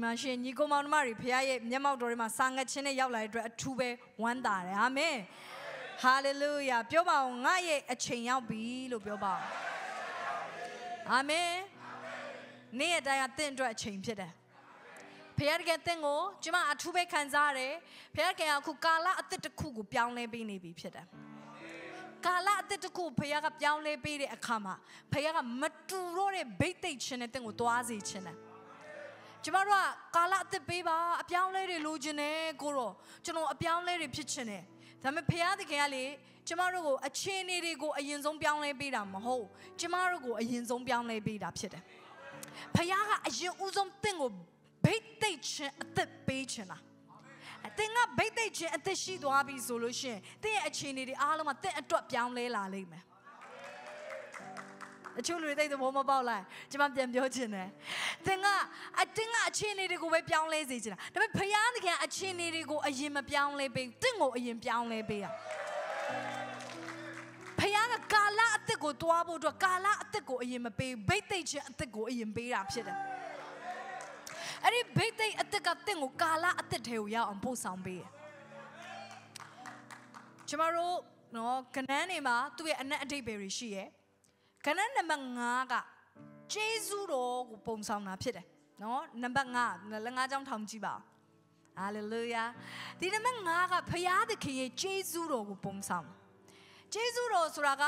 အဲ့တော့ဒီမှာရှင်ညီကိုမောင်နှမတွေဖခင်ရဲ့မျက်မှောက်တော်တွေမှာစာငတ်ခြင်းနဲ့ရောက်လာတဲ့အတွက်အထူးပဲဝမ်းသာတယ်အာမင်ဟာလေလုယာပြောပါအောင်ငါရဲ့အချိန်ရောက်ပြီလို့ပြောပါအောင်အာမင်နေ့ရက်တိုင်းကတင့်အတွက်အချိန်ဖြစ်တယ်ဖခင်ကတင့်ကိုကျမအထူးပဲခံစားရတယ်ဖခင်ကအခုကာလအသစ်တစ်ခုကိုပြောင်းလဲပေးနေပြီဖြစ်တယ်ကာလအသစ်တစ်ခုဖခင်ကပြောင်းလဲပေးတဲ့အခါမှာဖခင်ကမတူတော့တဲ့ဘိတ်သိက်ခြင်းနဲ့တင့်ကိုသွားစေခြင်းတယ် ကျမတို့ကကာလအသစ်ပေးပါအပြောင်းလဲတွေလိုချင်တယ်ကိုတော့ကျွန်တော်အပြောင်းလဲတွေဖြစ်ချင်တယ်ဒါပေမဲ့ဖခင်သခင်ကလေကျမတို့ကိုအခြေအနေတွေကိုအရင်ဆုံးပြောင်းလဲပေးတာမဟုတ်ကျမတို့ကိုအရင်ဆုံးပြောင်းလဲပေးတာဖြစ်တယ်ဖခင်ကအရင်ဦးဆုံးတင့်ကိုဘိတ်သိက်ခြင်းအသက်ပေးခြင်းလားအသင်ကဘိတ်သိက်ခြင်းအသက်ရှိသွားပြီဆိုလို့ရှိရင်တင့်ရဲ့အခြေအနေတွေအားလုံးမှာတင့်အတွက်ပြောင်းလဲလာလိမ့်မယ် အချို့လူတွေသိတဲ့ဘောမပေါက်လိုက်ကျွန်မပြန်ပြောချင်တယ်သင်ကအတင်းကအခြေအနေတွေကိုပဲပြောင်းလဲစေချင်တာဒါပေမဲ့ဖယားသခင်အခြေအနေတွေကိုအရင်မပြောင်းလဲပေးတင့်ကိုအရင်ပြောင်းလဲပေးရဖယားကကာလအသက်ကိုတွားဖို့အတွက်ကာလအသက်ကိုအရင်မပေးဘိတ်သိက်ခြင်းအသက်ကိုအရင်ပေးတာဖြစ်တယ်အဲ့ဒီဘိတ်သိက်အသက်ကတင့်ကိုကာလအသက်ထဲကိုရောက်အောင်ပို့ဆောင်ပေးရကျမတို့နော်ကနန်းနေမှာသူ့ရဲ့အနက်အတိတ်ပဲရှိရဲ့ ကနန်းနံပါတ်5ကဂျေဇုတော်ကိုပုံဆောင်တာဖြစ်တယ်နော်နံပါတ်5လက်ငါးချောင်းထောင်ကြည့်ပါဟာလေလုယာဒီနံပါတ်5ကဖရာသခင်ရဲ့ဂျေဇုတော်ကိုပုံဆောင်ဂျေဇုတော်ဆိုတာက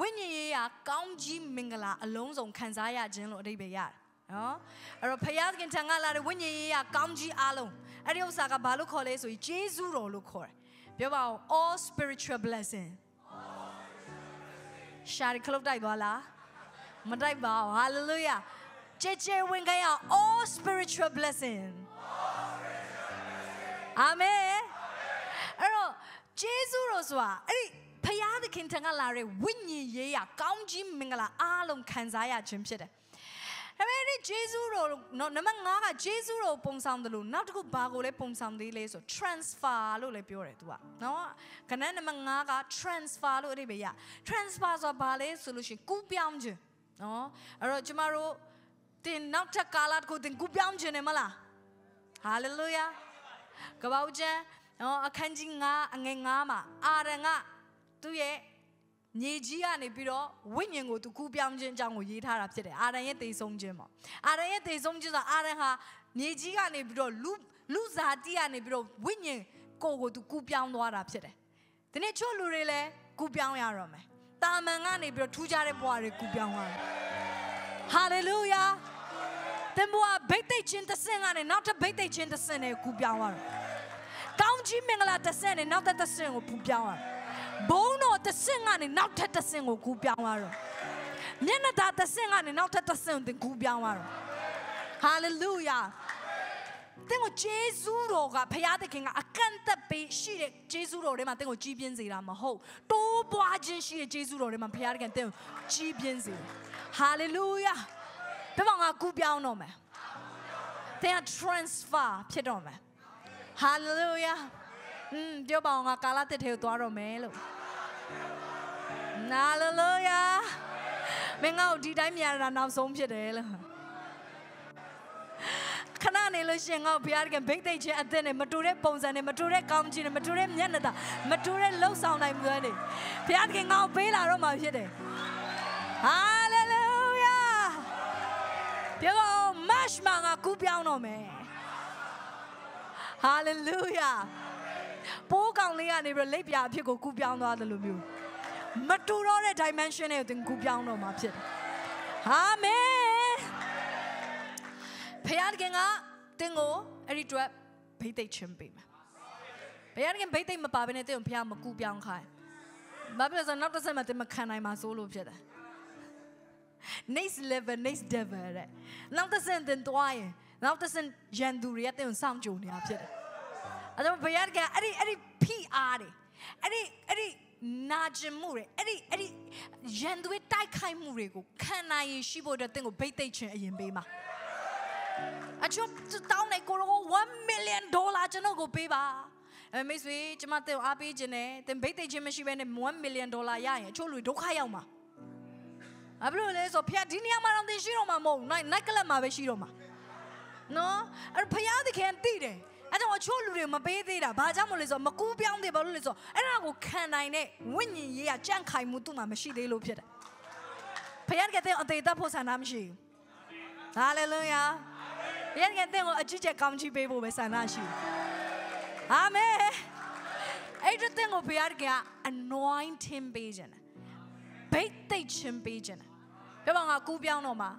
ဝိညာဉ်ရေးရာကောင်းကြီးမင်္ဂလာအလုံးစုံခံစားရခြင်းလို့အဓိပ္ပာယ်ရတယ်နော်အဲ့တော့ဖယားသခင်ထံကလာတဲ့ဝိညာဉ်ရေးရကောင်းကြီးအားလုံးအဲ့ဒီဥစ္စာကဘာလို့ခေါ်လဲဆိုရင်ဂျေဇုတော်လို့ခေါ်တယ်ပြောပါဦး all spiritual blessing ရှာရီခလုတ်တိုက်သွားလားမတိုက်ပါဘူး hallelujah ကြဲကြဲဝင်ကြရအောင် all spiritual blessing amen အဲ့တော့ဂျေဇုတော်ဆိုတာအဲ့ဒီဖယားသခင်ထံကလာတဲ့ဝိညာဉ်ရေးရကောင်းကြီးမင်္ဂလာအားလုံးခံစားရခြင်းဖြစ်တယ် ဒါပေမဲ့ဒီဂျေဇုတော်နော်နံပါတ်5ကဂျေဇုတော်ပုံဆောင်တယ်လို့နောက်တစ်ခုဘာကိုလဲပုံဆောင်သေးလဲဆို transfer လို့လည်းပြောတယ်သူကနော်ခဏနံပါတ်5က transfer လို့အဓိပ္ပာယ်ရ transfer ဆိုတာဘာလဲဆိုလို့ရှိရင်ကူးပြောင်းခြင်းနော်အဲ့တော့ကျမတို့တင်နောက်ထပ်ကာလတစ်ခုတင်ကူးပြောင်းခြင်းနေမလား hallelujah ကပောက်ကျမ်းနော်အခန်းကြီး9အငယ်9မှာအာရန်ကသူ့ရဲ့ မြေကြီးကနေပြီးတော့ဝိညာဉ်ကိုသူကူးပြောင်းခြင်းအကြောင်းကိုရေးထားတာဖြစ်တယ်အာရန်ရဲ့တေဆုံးခြင်းပေါ့အာရန်ရဲ့တေဆုံးခြင်းဆိုတာအာရန်ဟာမြေကြီးကနေပြီးတော့လူလူဇာတိကနေပြီးတော့ဝိညာဉ်ကိုကိုသူကူးပြောင်းသွားတာဖြစ်တယ်ဒီနေ့ချို့လူတွေလည်းကူးပြောင်းရတော့မယ်တာမန်ကနေပြီးတော့ထူးခြားတဲ့ဘဝတွေကူးပြောင်းရတယ်ဟာလေလုယာတမွာဘိတ်သိက်ချင်းတစ်ဆင့်ကနေနောက်တစ်ဘိတ်သိက်ချင်းတစ်ဆင့်နဲ့ကူးပြောင်းရတယ်ကောင်းကြီးမင်္ဂလာတစ်ဆင့်နဲ့နောက်တစ်တစ်ဆင့်ကိုကူးပြောင်းရတယ် ဘုံတော်တစ်ဆင့်ကနေနောက်ထပ်တစ်ဆင့်ကိုကူးပြောင်းရတော့မျက်နှာသားတစ်ဆင့်ကနေနောက်ထပ်တစ်ဆင့်ကိုကူးပြောင်းရတော့ဟာလေလုယာတင်ကိုဂျေဇုတော်ကဖခင်သခင်ကအကန့်အသတ်ပေးရှိတဲ့ဂျေဇုတော်ထဲမှာတင်ကိုကြီးပြင်းစေတာမဟုတ်တိုးပွားခြင်းရှိတဲ့ဂျေဇုတော်ထဲမှာဖခင်သခင်တင်ကိုကြီးပြင်းစေဟာလေလုယာဘယ်မှာငါကူးပြောင်းတော့မယ်တင်က transfer ဖြစ်တော့မယ်ဟာလေလုယာ อืมပြောပါအောင်ငါကာလတစ်ထဲကိုသွားတော့မယ်လို့နာလလိုယာမင်းငါ့ကိုဒီတိုင်းမြင်ရတာနောက်ဆုံးဖြစ်တယ်လို့ခဏနေလို့ရှင်ငါ့ကိုဘုရားကဘိတ်သိက်ခြင်းအသက်နဲ့မတူတဲ့ပုံစံနဲ့မတူတဲ့ကောင်းခြင်းနဲ့မတူတဲ့မျက်နှာသာမတူတဲ့လှုပ်ဆောင်နိုင်မှုတွေဘုရားကငါ့ကိုပေးလာတော့မှဖြစ်တယ်ဟာလေလုယာပြောပါဦးမတ်မှာငါကူးပြောင်းတော့မယ်ဟာလေလုယာ ပိုးကောင်လေးကနေပြီးလက်ပြအဖြစ်ကိုကူးပြောင်းသွားတယ်လို့မျိုးမတူတော့တဲ့ dimension တွေကိုသင်ကူးပြောင်းတော့မှာဖြစ်တယ်အာမင်ဖခင်ကတင်ကိုအဲ့ဒီအတွက်ဘိတ်သိက်ခြင်းပေးမယ်ဘယ်ရခင်ဘိတ်သိက်မပါဘဲနဲ့တင်ကိုဖခင်မကူးပြောင်းခိုင်းဘာဖြစ်လဲဆိုတော့နောက်တစ်ဆက်မှတင်မခံနိုင်မှာစိုးလို့ဖြစ်တယ် next level next level တဲ့နောက်တစ်ဆင့်တင်သွားရင်နောက်တစ်ဆင့်ရန်သူတွေကတင်ကိုစောင့်ကြိုနေတာဖြစ်တယ် အဲ့တော့ဘယ်ရကအဲ့ဒီအဲ့ဒီ PR တွေအဲ့ဒီအဲ့ဒီနာကျင်မှုတွေအဲ့ဒီအဲ့ဒီရန်သူရဲ့တိုက်ခိုက်မှုတွေကိုခံနိုင်ရရှိဖို့အတွက်တင့်ကိုဘိတ်သိက်ခြင်းအရင်ပေးပါအချို့တောင်းနေကိုရော1 million dollar ကျွန်တော်ကိုပေးပါအဲမိတ်ဆွေကျမတင်အားပေးခြင်းနဲ့တင်ဘိတ်သိက်ခြင်းမရှိဘဲနဲ့1 million dollar ရရင်အချို့လူဒုက္ခရောက်မှာအဘလို့လဲဆိုဖျက်ဒီနေရာမှာတော့တင်ရှိတော့မှာမဟုတ်နိုင်နိုက်ကလပ်မှာပဲရှိတော့မှာနော်အဲ့ဖယားသခင်သိတယ် အဲ့တော့အချို့လူတွေမပေးသေးတာဘာကြောင့်မလဲဆိုတော့မကူးပြောင်းသေးဘာလို့လဲဆိုတော့အဲ့ဒါကိုခံနိုင်တဲ့ဝိညာဉ်ရေးကကြန့်ခိုင်မှုသူ့မှာမရှိသေးလို့ဖြစ်တယ်ဖယားကတဲ့အသေးသက်ဖို့ဆန္ဒမရှိဘူးဟာလေလုယာဖယားကတဲ့အအကြည့်ချက်ကောင်းချီးပေးဖို့ပဲဆန္ဒရှိတယ်အာမင်အဲ့ဒီတဲ့ကိုဖယားက anointing ပေးခြင်းဘိတ်သိက်ခြင်းပေးခြင်းပြောပါငါကူးပြောင်းတော့မှာ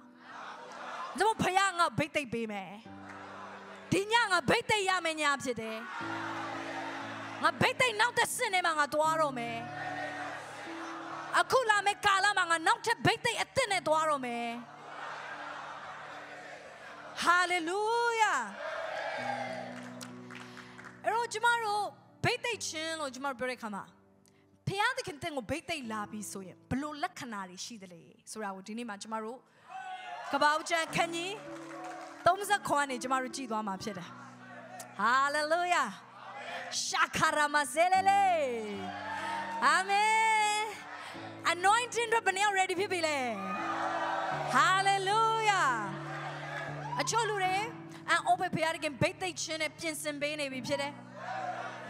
ဒါမို့ဖယားငါဘိတ်သိက်ပေးမယ် ဒီညငါဘိတ်သိက်ရမယ့်ညဖြစ်တယ်ငါဘိတ်သိက်နောက်တဲ့စင်ထဲမှာငါသွားတော့မယ်အခုလာမယ့်ကာလမှာငါနောက်ထပ်ဘိတ်သိက်အစ်စ်နဲ့သွားတော့မယ်ဟာလေလုယာအဲ့တော့ကျမတို့ဘိတ်သိက်ခြင်းလို့ကျမတို့ပြောတဲ့ခါမှာဖျားသခင်တင့်ကိုဘိတ်သိက်လာပြီးဆိုရင်ဘလို့လက္ခဏာတွေရှိသလဲဆိုတာကိုဒီနေ့မှာကျမတို့ကပောက်ချန်ခန်းကြီး 30ခွန်နေကျမတို့ကြည်သွားမှာဖြစ်တယ်ဟာလေလုယာရှာခါရာမဇဲလေလေအာမင် anointing တော့ဘယ်နည်း ready ဖြစ်ပြီလဲ hallelujah အချို့လူတွေအန်အိုပဖရားခင်ဘိတ်သိက်ချင်းနဲ့ပြင်ဆင်ပေးနေပြီဖြစ်တယ်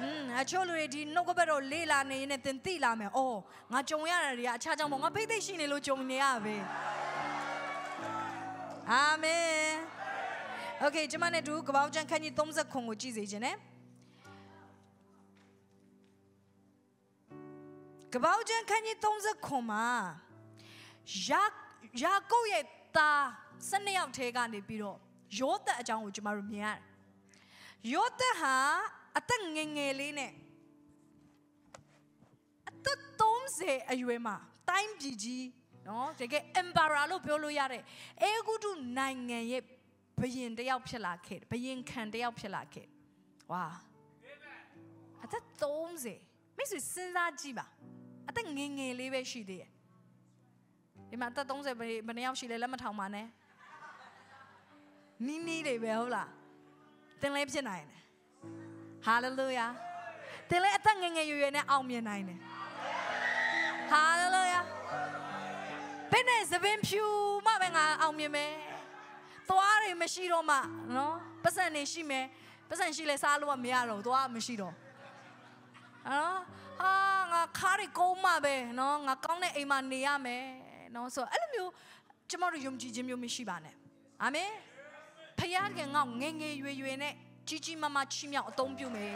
อืมအချို့လူတွေဒီနှုတ်ကပတ်တော်လေးလာနေရင်နဲ့သင်သိလာမယ်။အော်ငါကြုံရတာတွေကအခြားကြောင့်မဟုတ်ငါဘိတ်သိက်ရှိနေလို့ကြုံနေရပဲ။အာမင်။ Okay ကျွန်မနဲ့တူကပောက်ကျန်ခန်းကြီး30ခွန်ကိုကြည့်စေခြင်းနဲ့ကပောက်ကျန်ခန်းကြီး30ခွန်မှာယာယာကုပ်ရဲ့သား12ယောက်ထဲကနေပြီးတော့ယောသက်အကြောင်းကိုကျွန်တော်တို့မြင်ရတယ်။ယောသက်ဟာအသက်ငယ်ငယ်လေးနဲ့အသက်30အရွယ်မှာတိုင်းပြည်ကြီးနော်တကယ် emperor လို့ပြောလို့ရတဲ့အေဂုတုနိုင်ငံရဲ့ ဘုရင်တယောက်ဖြစ်လာခဲ့ဘုရင်ခံတယောက်ဖြစ်လာခဲ့ဝါအသက်30မိတ်ဆွေစဉ်းစားကြည့်ပါအသက်ငယ်ငယ်လေးပဲရှိသေးတယ်ဒီမှာအသက်30ဘယ်ဘယ်နှယောက်ရှိလဲလက်မထောင်ပါနဲ့နီးနီးတွေပဲဟုတ်လားတင်လဲဖြစ်နိုင်တယ်ဟာလေလုယာတင်လဲအသက်ငယ်ငယ်ရွယ်ရွယ်နဲ့အောင်မြင်နိုင်တယ်ဟာလေလုယာဘယ်နဲ့သပင်ဖြူမှပဲငါအောင်မြင်မယ် သွားတွေမရှိတော့မှနော်ပတ်စံနေရှိမယ်ပတ်စံရှိလဲစားလို့မရတော့သွားမရှိတော့နော်ဟာငါခါးတွေကုန်းမှပဲနော်ငါကောင်းတဲ့အိမ်မှာနေရမယ်နော်ဆိုအဲ့လိုမျိုးကျမတို့ယုံကြည်ခြင်းမျိုးမရှိပါနဲ့အာမင်ဖခင်ကငေါငယ်ငယ်ရွယ်ရွယ်နဲ့ကြီးကြီးမားမားချီးမြှောက်အသုံးပြုမယ်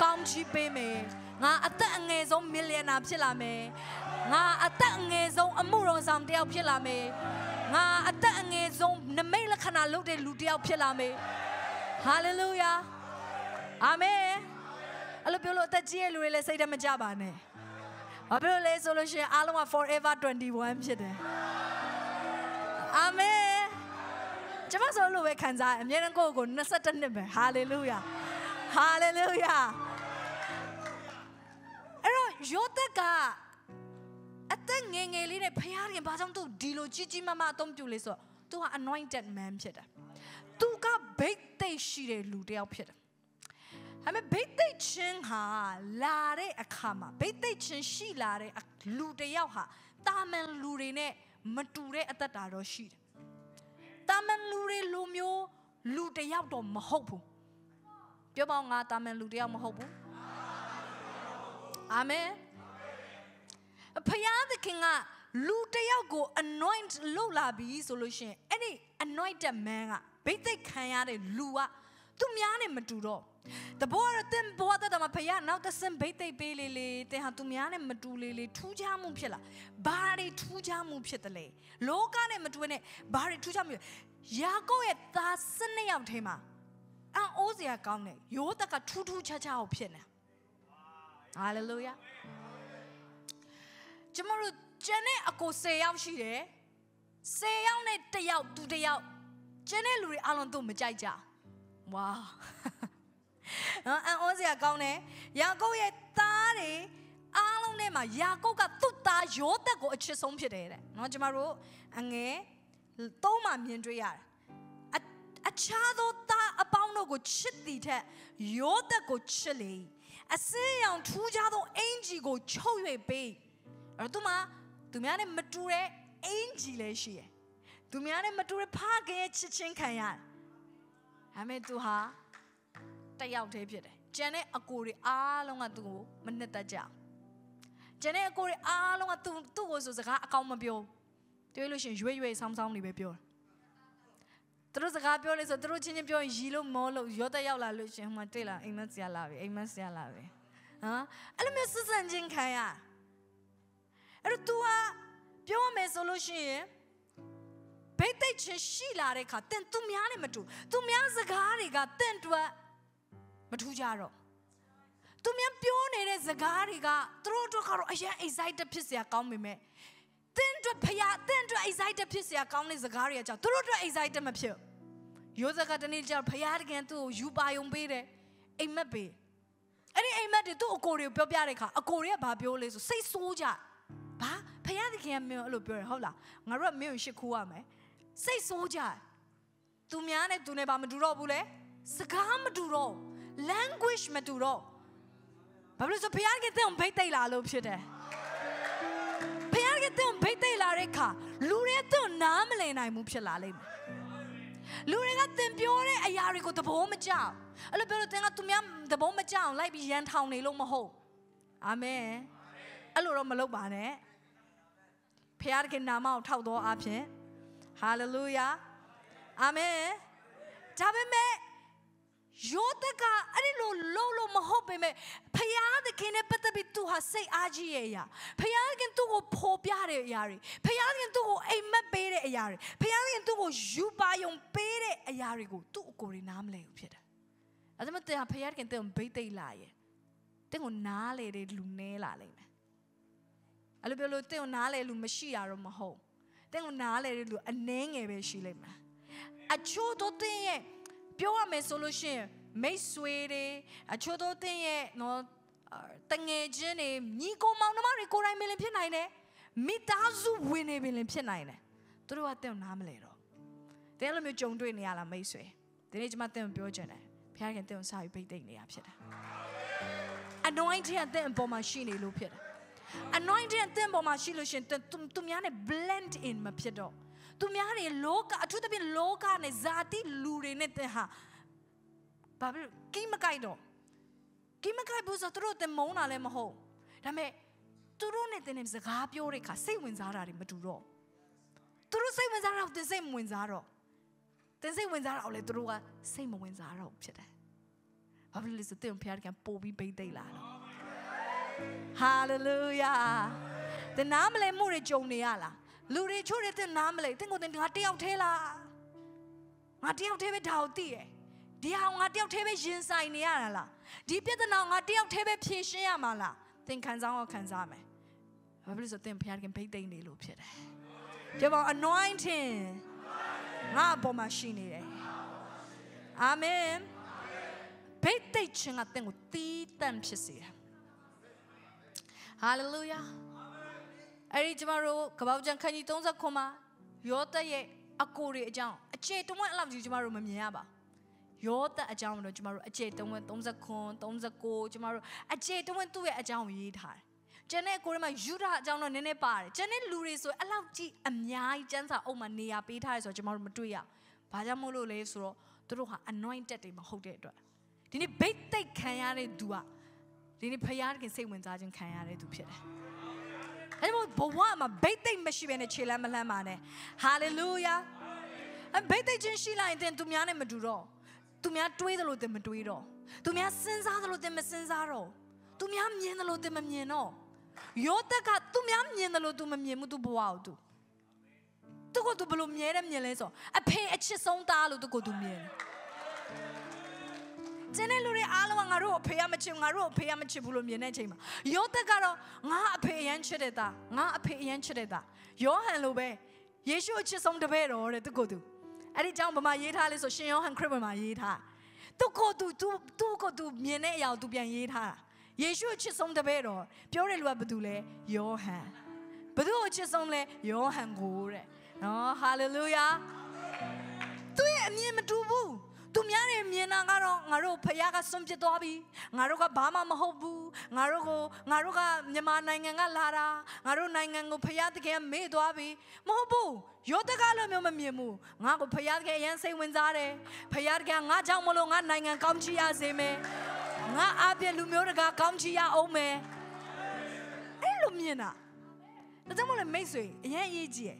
ကောင်းချီးပေးမယ်ငါအသက်အငယ်ဆုံးမီလီယံနာဖြစ်လာမယ်ငါအသက်အငယ်ဆုံးအမှုတော်ဆောင်တယောက်ဖြစ်လာမယ် ငါအသက်အငယ်ဆုံးနမိတ်လက္ခဏာလုပ်တဲ့လူတယောက်ဖြစ်လာမယ်ဟာလေလုယာအာမင်အဲ့လိုပြောလို့အသက်ကြီးရဲ့လူတွေလည်းစိတ်တမကြပါနဲ့ဘာဖြစ်လို့လဲဆိုလို့ရှိရင်အားလုံးက forever 21ဖြစ်တယ်အာမင်ကျွန်မဆိုလို့ပဲခံစားအမြဲတမ်းကိုယ့်ကို22နှစ်ပဲ hallelujah hallelujah အဲ့တော့ယောသက်က အသက်ငယ်ငယ်လေးနဲ့ဖခင်ရင်ဘာကြောင့်သူဒီလိုကြီးကြီးမားမားအသုံးပြုလဲဆိုတော့သူက anointed man ဖြစ်တယ်သူကဘိတ်သိက်ရှိတဲ့လူတစ်ယောက်ဖြစ်တယ်ဒါပေမဲ့ဘိတ်သိက်ချင်းဟာလာတဲ့အခါမှာဘိတ်သိက်ချင်းရှိလာတဲ့လူတစ်ယောက်ဟာတာမန်လူတွေနဲ့မတူတဲ့အသက်တာတော့ရှိတယ်တာမန်လူတွေလူမျိုးလူတစ်ယောက်တော့မဟုတ်ဘူးပြောပါငါတာမန်လူတစ်ယောက်မဟုတ်ဘူးအာမင် ဖယားသခင်ကလူတစ်ယောက်ကို anoint လုပ်လာပြီဆိုလို့ရှိရင်အဲ့ဒီ anointed man ကဘိသိက်ခံရတဲ့လူကသူများနဲ့မတူတော့တဘောရတဲ့ဘောတဲ့မှာဖယားနောက်တစ်ဆင့်ဘိသိက်ပေးလေလေတင်ဟာသူများနဲ့မတူလေလေထူးခြားမှုဖြစ်လာဘာတွေထူးခြားမှုဖြစ်တယ်လဲလောကနဲ့မတူနဲ့ဘာတွေထူးခြားမှုယာကုပ်ရဲ့သားစနစ်ယောက်ထဲမှာအံ့ဩစရာကောင်းတယ်ယောသက်ကထူးထူးခြားခြားကိုဖြစ်နေဟာလေလုယာ ကျမတို့ကျန်တဲ့အကို10ယောက်ရှိတယ်10ယောက်နဲ့တယောက်သူတယောက်ကျန်တဲ့လူတွေအလုံးသူ့မကြိုက်ကြဝါနော်အန်ဩစရာကောင်းတယ်ယာကုပ်ရဲ့သားတွေအားလုံးထဲမှာယာကုပ်ကသူ့သားယောသက်ကိုအချစ်ဆုံးဖြစ်တယ်တဲ့နော်ကျမတို့အငယ်သုံးမှမြင်တွေ့ရတယ်အခြားသောသားအပေါင်းတို့ကိုချစ်သည်ထက်ယောသက်ကိုချစ်လေအစင်းရောင်ထူးခြားသောအင်ဂျီကိုချုပ်၍ပေး အဲ့တော့သူမှသူများနဲ့မတူတဲ့အင်ဂျီလည်းရှိတယ်သူများနဲ့မတူတဲ့ဖခင်ရဲ့ချစ်ချင်းခံရတယ်ဒါပေမဲ့သူဟာတယောက်တည်းဖြစ်တယ်ကျန်တဲ့အကိုတွေအားလုံးကသူ့ကိုမနှစ်သက်ကြကျန်တဲ့အကိုတွေအားလုံးကသူ့သူ့ကိုဆိုစကားအကောင်းမပြောတွေးလို့ရှိရင်ရွေ့ရွေ့ဆောင်းဆောင်းနေပဲပြောသူတို့စကားပြောလို့ဆိုသူတို့ချင်းချင်းပြောရင်ရီလို့မောလို့ရောတက်ရောက်လာလို့ရှင်ဟိုမှာတွေ့လာအိမ်မက်ဆရာလာပြီအိမ်မက်ဆရာလာပြီဟမ်အဲ့လိုမျိုးစစံချင်းခံရ အဲ့တော့ तू ကပြောမယ်ဆိုလို့ရှိရင်ဘိတ်သိက်ချင်းရှိလာတဲ့ခါတန်သူများနဲ့မတူသူများစကားတွေကတင့်တွက်မထူးကြတော့သူများပြောနေတဲ့စကားတွေကသူတို့တို့ကတော့အရင် excited ဖြစ်စရာကောင်းပေမဲ့တင်းတို့ဖယားတင်းတို့ excited ဖြစ်စရာကောင်းတဲ့စကားတွေကကြောင့်သူတို့တို့ excited မဖြစ်ရိုးစကားတနေ့ကျဖယားတကယ်သူ့ကိုယူပါယုံပေးတယ်အိမ်မက်ပေးအဲ့ဒီအိမ်မက်တွေသူ့အကိုတွေကိုပြောပြတဲ့ခါအကိုတွေကဘာပြောလဲဆိုစိတ်ဆိုးကြဘာ ဖယားတကယ်မင်းအဲ့လိုပြောတယ်ဟုတ်လားငါတို့ကမင်းကိုရှစ်ခိုးရမယ်စိတ်ဆိုးကြသူများနဲ့သူနဲ့ဘာမတူတော့ဘူးလေစကားမတူတော့ language မတူတော့ဘာလို့ဆိုဖယားကတဲ့ဘိတ်တိတ်လာလို့ဖြစ်တယ်ဖယားကတဲ့ဘိတ်တိတ်လာတဲ့ခါလူတွေတော့နားမလည်နိုင်ဘူးဖြစ်လာလိမ့်မယ်လူတွေကသင်ပြောတဲ့အရာတွေကိုသဘောမကျအဲ့လိုပြောလို့သင်ကသူများသဘောမကျအောင်လိုက်ပြီးရန်ထောင်နေလို့မဟုတ်အာမင်အဲ့လိုတော့မလုပ်ပါနဲ့ ဖယားကနာမကိုထောက်တော်အဖြစ်ဟာလေလုယာအာမင်ဒါပေမဲ့ယောသကအဲ့ဒီလိုလုံးလို့မဟုတ်ပေမဲ့ဖယားသခင်နဲ့ပတ်သက်ပြီးသူဟာစိတ်အားကြီးရဲ့အရာဖယားသခင်သူ့ကိုဖော်ပြတဲ့အရာတွေဖယားသခင်သူ့ကိုအိမ်မက်ပေးတဲ့အရာတွေဖယားသခင်သူ့ကိုယူပါယုံပေးတဲ့အရာတွေကိုသူ့အကိုတွေနားမလည်ဘူးဖြစ်တယ်။အဲဒါမှတင်ဟာဖယားသခင်တင်ဘိတ်သိက်လာရဲ့တင်ကိုနားလေတဲ့လူနဲလာလိမ့်မယ်။ အဲ့လိုပြောလို့တင်ကိုနားလေလူမရှိရတော့မဟုတ်။တင်ကိုနားလေတဲ့လူအနှဲငယ်ပဲရှိလိမ့်မယ်။အချို့တော့တင်ရဲ့ပြောရမယ်ဆိုလို့ရှိရင်မိတ်ဆွေတွေအချို့တော့တင်းရဲ့နော်တငယ်ချင်းတွေညီကိုမောင်နှမတွေကိုယ်တိုင်ပင်လင်ဖြစ်နိုင်တယ်မိသားစုဝင်နေပင်လင်ဖြစ်နိုင်တယ်သူတို့ကတင့်နားမလဲတော့တင်းလိုမျိုးကြုံတွေ့နေရလားမိတ်ဆွေဒီနေ့ကျွန်မတင့်ပြောချင်တယ်ဘုရားခင်တင့်ကိုစာယူပိတ်သိမ့်နေရဖြစ်တယ် anointing အသင်အပေါ်မှာရှိနေလို့ဖြစ်တယ် anointing အသင်ပေါ်မှာရှိလို့ရှင်သူများနဲ့ blend in မဖြစ်တော့သူများတွေလောကအထူးသဖြင့်လောကနဲ့ဇာတိလူတွေနဲ့တင်ဟာဘာဖြစ်ကိမကိုက်တော့ကိမကိုက်ဘူးဆိုသူတို့တင်မုန်းတာလည်းမဟုတ်ဒါပေမဲ့သူတို့နဲ့တင်နေစကားပြောတဲ့ခါစိတ်ဝင်စားတာတွေမတူတော့သူတို့စိတ်ဝင်စားတာတင်စိတ်မဝင်စားတော့တင်စိတ်ဝင်စားတာလည်းသူတို့ကစိတ်မဝင်စားတော့ဖြစ်တယ်ဘာဖြစ်လဲဆိုတင်ဖျားကပို့ပြီးပိတ်သိမ့်လာတော့ ဟာလေလုယာတင်နားမလဲမှုတွေကြုံနေရလားလူတွေချို့တဲ့တင်နားမလဲတင်ကိုတင်ငါတယောက်သေးလားငါတယောက်သေးပဲဒါကိုသိရဲ့ဒီဟာငါတယောက်သေးပဲရင်ဆိုင်နေရတာလားဒီပြဿနာငါတယောက်သေးပဲဖြေရှင်းရမှာလားသင်ခံစားရောခံစားမယ်ဘာဖြစ်လို့ဆိုသင်ဘုရားခင်ဘိတ်သိမ့်နေလို့ဖြစ်တယ်ပြောပါ anointing ငါအပေါ်မှာရှိနေတယ်အာမင်ဘိတ်သိမ့်ခြင်းကသင်ကိုတီးတန့်ဖြစ်စေတယ် ဟာလေလုယာအဲ့ဒီကျမတို့ကပောက်ကျန်ခန်းကြီး30မှာယောသက်ရဲ့အကိုတွေအကြောင်းအကျေတုံးဝက်အလောက်ကြီးကျမတို့မမြင်ရပါယောသက်အကြောင်းလို့ကျမတို့အကျေတုံးဝက်30 39ကျမတို့အကျေတုံးဝက်သူ့ရဲ့အကြောင်းကိုရေးထားတယ်ကျန်တဲ့ကိုရမယူဒအကြောင်းတော့နည်းနည်းပါတယ်ကျန်တဲ့လူတွေဆိုအဲ့လောက်ကြီးအများကြီးစံစာအုပ်မှာနေရာပေးထားရဆိုတော့ကျမတို့မတွေ့ရဘာကြောင့်မို့လို့လဲဆိုတော့သူတို့ဟာ anointed တွေမဟုတ်တဲ့အတွက်ဒီနေ့ဘိတ်သိက်ခံရတဲ့သူက ဒီနေ့ဖယားခင်စိတ်ဝင်စားခြင်းခံရတဲ့သူဖြစ်တယ်။အဲဒီဘဝမှာဘိတ်သိက်မရှိဘဲနဲ့ခြေလမ်းမလှမ်းပါနဲ့။ hallelujah ။အဘိတ်သိက်ခြင်းရှိလိုက်ရင်သူများနဲ့မတူတော့သူများတွေးသလိုတင်မတွေးတော့သူများစဉ်းစားသလိုတင်မစဉ်းစားတော့သူများမြင်သလိုတင်မမြင်တော့ယောသက်ကသူများမြင်သလိုသူမမြင်ဘူးသူဘဝကိုသူသူကသူဘလို့မြဲတယ်မြင်လဲဆိုအဖေအချစ်ဆုံးသားလို့သူကသူမြင်တယ် ကျန်တဲ့လူတွေအားလုံးကငါတို့အဖေရမချစ်ငါတို့အဖေရမချစ်ဘူးလို့မြင်တဲ့အချိန်မှာယောသက်ကတော့ငါအဖေအရန်ချစ်တဲ့သားငါအဖေအရန်ချစ်တဲ့သားယောဟန်လိုပဲယေရှုအချစ်ဆုံးတပည့်တော်တဲ့သူကိုသူအဲ့ဒီကြောင့်ဗမာရေးထားလဲဆိုရှင်ယောဟန်ခရစ်ဝင်မှာရေးထားသူကိုသူသူသူကိုသူမြင်တဲ့အရာကိုသူပြန်ရေးထားတာယေရှုအချစ်ဆုံးတပည့်တော်ပြောတဲ့လူကဘာတူလဲယောဟန်ဘသူ့အချစ်ဆုံးလဲယောဟန်ကိုတဲ့နော်ဟာလေလုယာသူရဲ့အမြင်မတူဘူး။ तू များတွေမြင်တာကတော့ငါတို့ဖခင်ကစွန့်ပစ်သွားပြီငါတို့ကဘာမှမဟုတ်ဘူးငါတို့ကိုငါတို့ကမြန်မာနိုင်ငံကလာတာငါတို့နိုင်ငံကိုဖခင်တကယ်မေ့သွားပြီမဟုတ်ဘူးယောသကလည်းမျိုးမမြင်ဘူးငါကိုဖခင်တကယ်ရန်စိတ်ဝင်စားတယ်ဖခင်တကယ်ငါကြောင့်မလို့ငါနိုင်ငံကောင်းချီရစေမယ်ငါအပြည့်လူမျိုးတကာကောင်းချီရအောင်မယ်အဲ့လိုမြင်တာဒါကြောင့်မလို့မိတ်ဆွေအရင်အရေးကြီးတယ်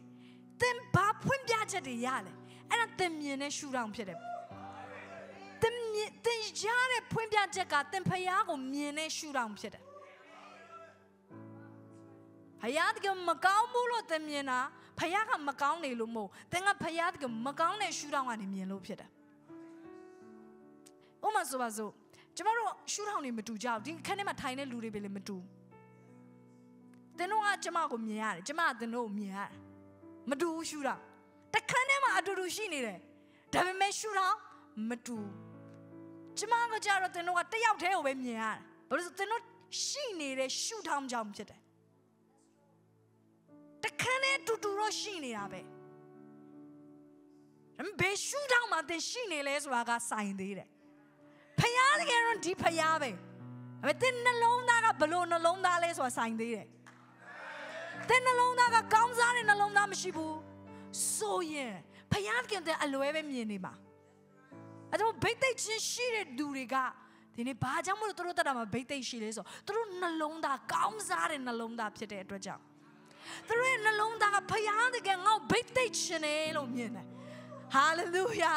သင်ဘာဖွင့်ပြချက်တွေရလဲအဲ့ဒါသင်မြင်တဲ့ရှုထောင့်ဖြစ်တယ် သင်မြင်သင်ရတဲ့ဖွင့်ပြချက်ကသင်ဖယားကိုမြင်တဲ့ရှုထောင့်ဖြစ်တယ်ဖယားတကမကောင်းဘူးလို့သင်မြင်တာဖယားကမကောင်းနေလို့မဟုတ်သင်ကဖယားတကမကောင်းတဲ့ရှုထောင့်ကနေမြင်လို့ဖြစ်တယ်ဥပမာဆိုပါစို့ကျမတို့ရှုထောင့်တွေမတူကြဘူးဒီခန်းထဲမှာထိုင်တဲ့လူတွေပဲလေမတူသင်တို့ကကျမကိုမြင်ရတယ်ကျမကသင်တို့ကိုမြင်ရတယ်မတူဘူးရှုထောင့်တခန်းထဲမှာအတူတူရှိနေတယ်ဒါပေမဲ့ရှုထောင့်မတူ ကျမကကြတော့သင်တို့ကတယောက်တည်းကိုပဲမြင်ရတယ်ဘာလို့လဲဆိုသင်တို့ရှိနေတဲ့ရှုထောင့်ကြောင့်ဖြစ်တယ်တခန်းနဲ့တူတူတော့ရှိနေတာပဲဒါပေမဲ့ဘယ်ရှုထောင့်မှာသင်ရှိနေလဲဆိုတာကဆိုင်သေးတယ်ဖယားတကယ်တော့ဒီဖယားပဲဒါပေမဲ့သင်နှလုံးသားကဘလို့နှလုံးသားလဲဆိုတာဆိုင်သေးတယ်သင်နှလုံးသားကကောင်းစားတဲ့နှလုံးသားမရှိဘူးဆိုရင်ဖယားခင်တဲ့အလွဲပဲမြင်နေမှာ အဲဒါဘိတ်သိက်ချင်းရှိတဲ့လူတွေကဒီနေ့ဘာကြောင့်မလို့သူတို့တက်တာမှာဘိတ်သိက်ရှိလဲဆိုသူတို့နှလုံးသားကောင်းစားတဲ့နှလုံးသားဖြစ်တဲ့အတွက်ကြောင့်သူတို့ရဲ့နှလုံးသားကဖယားကငေါ့ဘိတ်သိက်ရှင်တယ်လို့မြင်တယ်ဟာလေလုယာ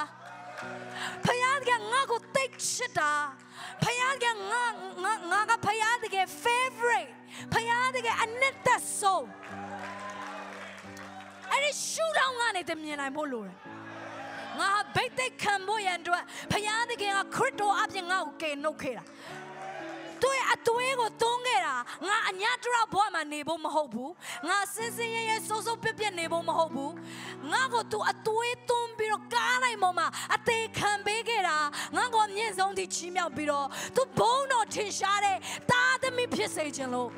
ဖယားကငါ့ကိုသိချစ်တာဖယားကငါငါငါကဖယားက favorite ဖယားကအနှစ်သက်ဆုံးအဲ့ဒီရှူတောင်းကနေတမြင်နိုင်ဖို့လိုတယ် ငါဘိတ်သိက်ခံဖို့ရန်အတွက်ဖယားတကယ်ကခရစ်တော်အပြင်ငါ့ကိုကယ်နှုတ်ခဲ့တာသူ့ရဲ့အသွေးကိုသွန်းခဲ့တာငါအညာတရဘဝမှာနေဖို့မဟုတ်ဘူးငါစင်စင်ရဲရဲစိုးစိုးပြက်ပြက်နေဖို့မဟုတ်ဘူးငါကိုသူအသွေးသွန်းပြီးတော့ကားနိုင်ပေါ်မှာအသေးခံပေးခဲ့တာငါကိုအမြင့်ဆုံးထိချီးမြှောက်ပြီးတော့သူဘုန်းတော်ထင်ရှားတဲ့တာသမီဖြစ်စေခြင်းလို့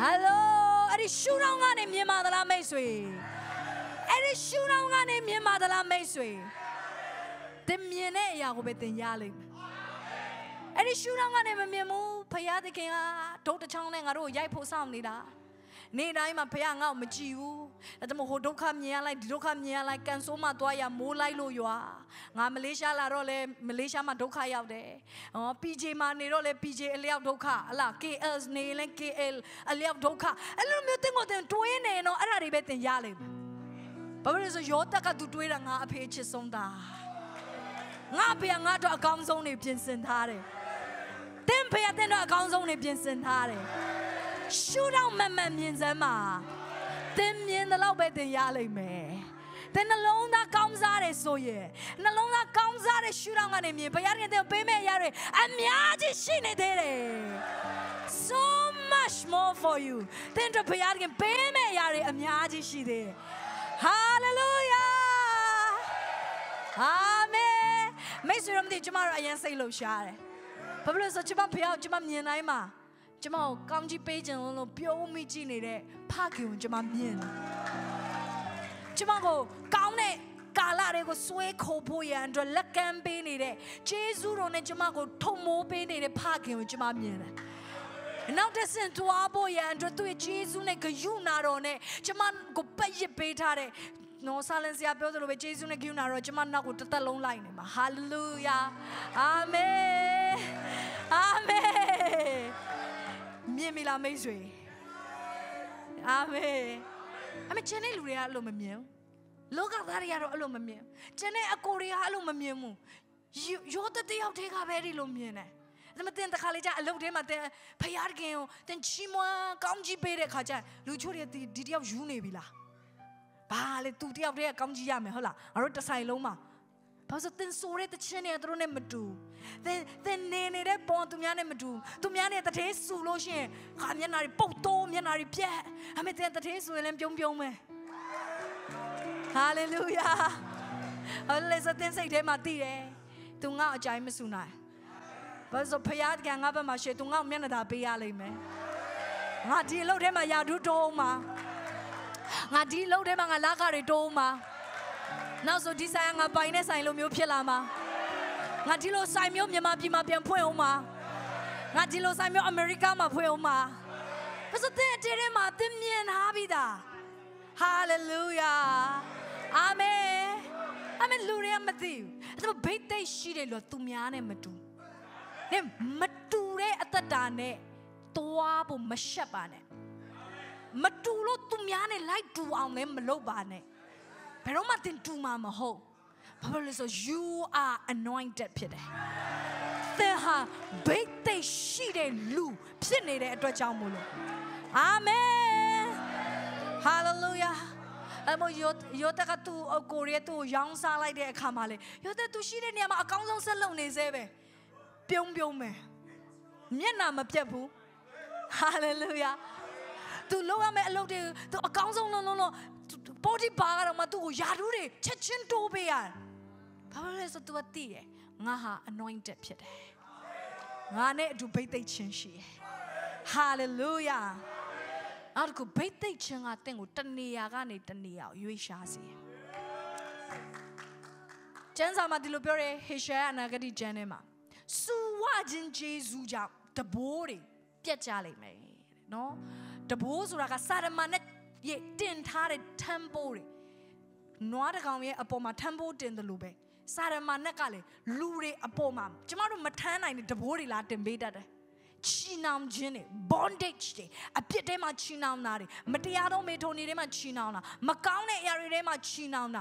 ဟယ်လိုအဲ့ဒီရှူတောင်းကနေမြင်ပါသလားမိတ်ဆွေ အဲ့ဒီရှူတောင်းကနေမြင်ပါသလားမိတ်ဆွေတင်မြင်တဲ့အရာကိုပဲတင်ရလိမ့်မယ်အဲ့ဒီရှူတောင်းကနေမမြင်ဘူးဖယားသခင်ကဒုတ်တချောင်းနဲ့ငါတို့ကိုရိုက်ဖို့စောင့်နေတာနေ့တိုင်းမှာဖခင်ငါ့ကိုမကြည့်ဘူးဒါကြောင့်ဟိုဒုက္ခမြင်ရလိုက်ဒီဒုက္ခမြင်ရလိုက်ကန်ဆိုးမှသွားရမိုးလိုက်လို့ရွာငါမလေးရှားလာတော့လဲမလေးရှားမှာဒုက္ခရောက်တယ်ဟော PJ မှာနေတော့လဲ PJ အလျောက်ဒုက္ခအလား KL နေလဲ KL အလျောက်ဒုက္ခအဲ့လိုမျိုးတင်ကိုတင်တွေးနေတော့အဲ့ဒါတွေပဲတင်ရလိမ့်မယ် ဘာဖြစ်လို့ဆိုယောတက်ကသူတွေးတာငါအဖေချစ်ဆုံးတာငါဖေကငါတော့အကောင်းဆုံးနေပြင်ဆင်ထားတယ်တင်ဖေကတင်တော့အကောင်းဆုံးနေပြင်ဆင်ထားတယ်ရှူတော့မမှန်မြင်စမ်းပါသင်မြင်တဲ့လောက်ပဲသင်ရလိမ့်မယ်သင်နှလုံးသားကောင်းစားတယ်ဆိုရင်နှလုံးသားကောင်းစားတဲ့ရှူတော့ကနေမြင်ဘုရားခင်တဲ့ပေးမဲ့ရတွေအများကြီးရှိနေသေးတယ် so much more for you သင်တို့ဘုရားခင်ပေးမဲ့ရတွေအများကြီးရှိသေးတယ် hallelujah amen မိတ်ဆွေတို့မသိကျမတို့အရင်စိတ်လှုပ်ရှားတယ်ဘာဖြစ်လို့ဆိုကျမဖေအောင်ကျမမြင်တိုင်းမှာကျမကိုကောင်းကြီးပေးခြင်းလို့ပြုံးမိကြည့်နေတဲ့ဖခင်ကိုကျမမြင်တယ်ကျမကိုကောင်းတဲ့ကာလတွေကိုဆွဲခိုးဖို့ရန်အတွက်လက်ကမ်းပေးနေတဲ့ဂျေဇုတော်နဲ့ကျမကိုထုံမိုးပေးနေတဲ့ဖခင်ကိုကျမမြင်တယ် နောက်တစ်ဆင့်တွားဖို့ရန်အတွက်သူ့ရဲ့ဂျေဇုနဲ့ဂယုနာတော်နဲ့ကျမကိုပတ်ရစ်ပေးထားတဲ့နော်ဆာလန်ဆရာပြောသလိုပဲဂျေဇုနဲ့ဂယုနာတော်ကျမနောက်ကိုတစ်သက်လုံးလိုက်နေမှာဟာလေလုယာအာမင်အာမင်မြင်ပြီလားမိတ်ဆွေအာမင်အမေကျန်တဲ့လူတွေကအဲ့လိုမမြင်ဘူးလောကသားတွေကတော့အဲ့လိုမမြင်ကျန်တဲ့အကိုတွေကအဲ့လိုမမြင်ဘူးရောတတယောက်တည်းကပဲဒီလိုမြင်တယ် ဒါမှတင်တခါလေကျအလုပ်ထဲမှာတင်ဖယားတခင်ကိုတင်ချီမွမ်းကောင်းကြီးပေးတဲ့ခါကျလူချို့တွေဒီတယောက်ယူနေပြီလားဘာလဲသူတယောက်တည်းကကောင်းကြီးရမယ်ဟုတ်လားငါတို့တစ်ဆိုင်လုံးမှာဘာလို့တင်ဆိုတဲ့တခြင်းတွေသူတို့နဲ့မတူသင်သင်နေနေတဲ့ပေါ်သူများနဲ့မတူသူများနဲ့တထဲဆူလို့ရှိရင်ခါမျက်နှာတွေပုတ်တိုးမျက်နှာတွေပြက်အမေတင်တထဲဆူရင်လည်းပြုံးပြုံးပဲဟာလေလုယာဟောလေစတင်စိတ်ထဲမှာတည်တယ်သူငါအကြိုင်မဆူနိုင် ဘာလို့ဖယားကငါဘက်မှာရှေ့သူငါမျက်နှာသာပေးရလိမ့်မယ်ငါဒီအလုပ်ထဲမှာယာဒုတိုးမှာငါဒီအလုပ်ထဲမှာငါလာခတွေတိုးမှာနောက်ဆိုဒီဆိုင်ကငါပိုင်တဲ့ဆိုင်လိုမျိုးဖြစ်လာမှာငါဒီလိုဆိုင်မျိုးမြန်မာပြည်မှာပြန်ဖွင့်အောင်မှာငါဒီလိုဆိုင်မျိုးအမေရိကမှာဖွင့်အောင်မှာဘာလို့တဲ့တဲ့ထဲမှာသင်မြင်ထားပြီးသားဟာလေလုယာအာမင်အာမင်လူတွေကမသိဘူးအဲ့တော့ဘိတ်သိက်ရှိတယ်လို့သူများနဲ့မတူ နဲ့မတူတဲ့အသက်တာနဲ့တွားဖို့မရှက်ပါနဲ့မတူလို့သူများနဲ့လိုက်တူအောင်လည်းမလုပ်ပါနဲ့ဘယ်တော့မှတင်တူမှာမဟုတ်ဘာဖြစ်လို့လဲဆို you are anointed ဖြစ်တယ်သင်ဟာဘိတ်သိက်ရှိတဲ့လူဖြစ်နေတဲ့အတွက်ကြောင့်မို့လို့အာမင် hallelujah အမယောယောတကတူအကိုရဲတူရောင်းစားလိုက်တဲ့အခါမှာလေယောတတူရှိတဲ့နေရာမှာအကောင်းဆုံးဆက်လုပ်နေသေးပဲ ပြုံးပြုံးမယ်မျက်နာမပြတ်ဘူး hallelujah သူလောက်ရမယ့်အလုပ်တွေသူအကောင်းဆုံးလုံးလုံးလုံး body bar ကတော့မှသူ့ကိုယာဒူးတွေချက်ချင်းတိုးပေးရတယ်ဘာလို့လဲဆို तू ကသိတယ်ငါဟာ anointed ဖြစ်တယ်ငါနဲ့အတူဘိတ်သိက်ချင်းရှိတယ် hallelujah နောက်တစ်ခုဘိတ်သိက်ချင်းကတင့်ကိုတနေရာကနေတနေရာကိုရွေးရှားစေကျမ်းစာမှာဒီလိုပြောတယ်ဟေရှာယအနာဂတိကျမ်းထဲမှာ စူဝခြင်းဂျေဇူးကြောင့်တဘိုးတွေပြတ်ကြလိမ့်မယ်တဲ့နော်တဘိုးဆိုတာကစာရမန်နဲ့တင်ထားတဲ့ temple တွေနွားတကောင်ရဲ့အပေါ်မှာ temple တင်တယ်လို့ပဲစာရမန်နဲ့ကလေလူတွေအပေါ်မှာကျမတို့မထမ်းနိုင်တဲ့တဘိုးတွေလာတင်ပေးတတ်တယ် ချီနှောင်ခြင်းတွေ bondage တွေအပြစ်ထဲမှာချီနှောင်တာတွေမတရားသောမေထုံတွေထဲမှာချီနှောင်တာမကောင်းတဲ့အရာတွေထဲမှာချီနှောင်တာ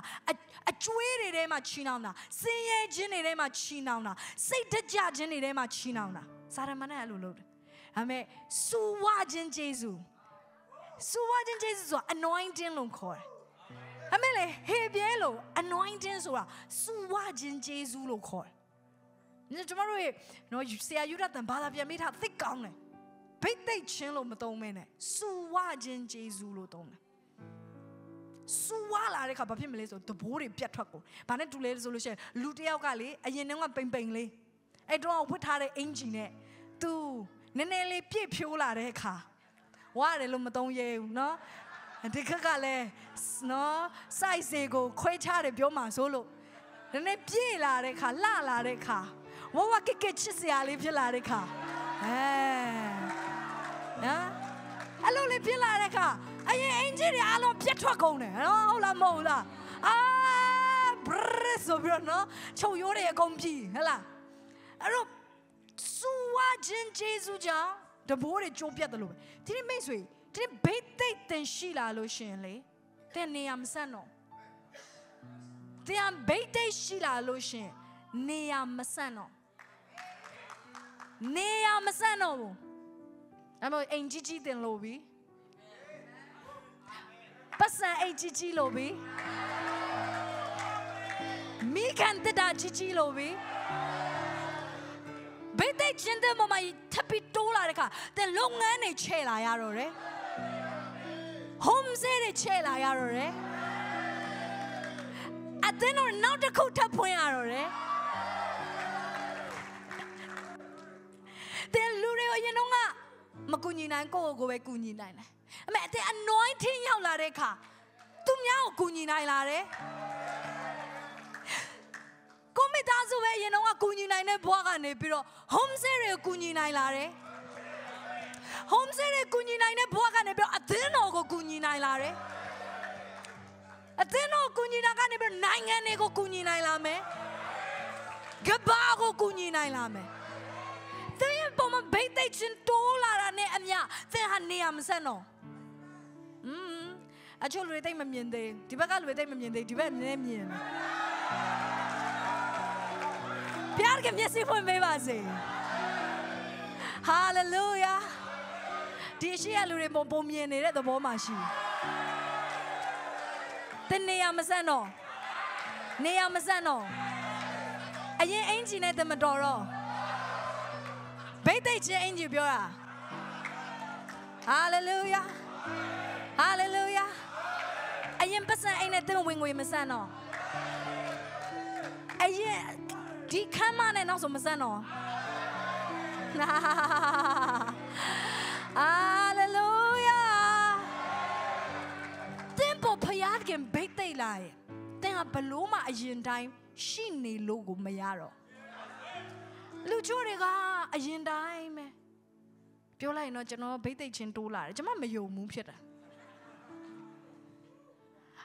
အကျွေးတွေထဲမှာချီနှောင်တာစင်ရဲခြင်းတွေထဲမှာချီနှောင်တာစိတ်တကြခြင်းတွေထဲမှာချီနှောင်တာစာရမဏေအဲ့လိုလုပ်တယ်ဒါပေမဲ့စူဝခြင်းဂျေဇုစူဝခြင်းဂျေဇုဆိုတာ anointing လို့ခေါ်တယ်အမေလေဟေပြဲလို့ anointing ဆိုတာစူဝခြင်းဂျေဇုလို့ခေါ်တယ်။ ကျွန်တော်တို့ရဲ့နော်ဆရာယူရတန်ဘာသာပြန်မိထားသိကောင်းတယ်။ဘိတ်သိက်ချင်းလို့မသုံးမဲနဲ့စူဝခြင်းဂျေဇူးလို့သုံးတယ်။စူဝလာတဲ့ခါဘာဖြစ်မလဲဆိုတဘိုးတွေပြတ်ထွက်ကုန်။ဘာနဲ့တူလဲဆိုလို့ရှိရင်လူတယောက်ကလေအရင်တုန်းကပိန်ပိန်လေးအဲ့တော့ဝတ်ထားတဲ့အင်ဂျီနဲ့သူနည်းနည်းလေးပြည့်ဖြိုးလာတဲ့အခါဝရတယ်လို့မသုံးရဲဘူးနော်။ဒီခက်ကလည်းနော် size ကိုခွဲခြားတယ်ပြောမှဆိုလို့နည်းနည်းပြေးလာတဲ့ခါလှလာတဲ့ခါ ဝဝကကချစ်စရာလေးဖြစ်လာတဲ့ခါအဲနော်အဲ့လိုလေးဖြစ်လာတဲ့ခါအရင်အင်ဂျင်တွေအားလုံးပြတ်ထွက်ကုန်တယ်နော်ဟုတ်လားမဟုတ်လားအာဘရဆိုပြီးတော့နော်ချုပ်ရိုးတွေအကုန်ပြီဟဲ့လားအဲ့တော့စူဝါခြင်းဂျေဇုကြောင့်တဘိုးတွေကျိုးပြတ်တယ်လို့ပဲဒီနေ့မိတ်ဆွေဒီဘိတ်သိက်တင်ရှိလာလို့ရှင်လေတဲ့နေရာမဆက်တော့တရားဘိတ်သိက်ရှိလာလို့ရှင်နေရာမဆန့်တော့ နေရာမဆန့်တော့ဘူးအမေအိမ်ကြီးကြီးတင်လို့ပြီပတ်စံအိမ်ကြီးကြီးလို့ပြီမိကန်တတာကြီးကြီးလို့ပြီဘယ်တဲ့ချင်းတဲ့မမထပ်ပြီးတိုးလာတဲ့ခါတဲ့လုပ်ငန်းတွေချဲ့လာရတော့တယ် home stay တွေချဲ့လာရတော့တယ်အတင်းတော့နောက်တစ်ခုထပ်ဖွင့်ရတော့တယ် တဲ့လူတွေကိုအရင်တော့မကူညီနိုင်ကိုယ့်ကိုယ်ပဲကူညီနိုင်တယ်အမေတဲ့ anointing ရောက်လာတဲ့အခါသူများကိုကူညီနိုင်လာတယ်ကိုမိသားစုပဲအရင်တော့ကူညီနိုင်တဲ့ဘဝကနေပြီးတော့ home stay တွေကိုကူညီနိုင်လာတယ် home stay တွေကူညီနိုင်တဲ့ဘဝကနေပြီးတော့အသင်းတော်ကိုကူညီနိုင်လာတယ်အသင်းတော်ကူညီတာကနေပြီးနိုင်ငံတွေကိုကူညီနိုင်လာမယ်ကဘာကိုကူညီနိုင်လာမယ် သင်ရဲ့ပုံမှာဘိတ်သိက်ချင်းတိုးလာတာနဲ့အမျှသင်ဟာနေရာမဆက်တော့อืมအချို့လူတွေသိမမြင်သေးဒီဘက်ကလူတွေသိမမြင်သေးဒီဘက်နည်းမြင်တယ်ဘုရားကမျက်စိဖွင့်ပေးပါစေဟာလေလုယာဒီရှိရလူတွေပုံပုံမြင်နေတဲ့သဘောမှရှိတနေရာမဆန့်တော့နေရာမဆန့်တော့အရင်အင်ဂျင်နဲ့တမတော်တော့ ဘိတ်သိက်ချင်းအင်ဂျင်ပြောတာဟာလေလုယာဟာလေလုယာအရင်ပတ်စံအိမ်နဲ့တမဝင်ငွေမဆန့်တော့အရင်ဒီခမ်းမနဲ့နောက်ဆိုမဆန့်တော့ဟာလေလုယာတင်ပေါ်ဖျားခင်ဘိတ်သိက်လာရဲ့တင်ဟာဘလို့မှအရင်တိုင်းရှိနေလို့ကိုမရတော့ လူချို့တွေကအရင်တိုင်းပဲပြောလိုက်ရင်တော့ကျွန်တော်ဗိတ်သိက်ချင်းတိုးလာတယ်ကျွန်မမယုံဘူးဖြစ်တာ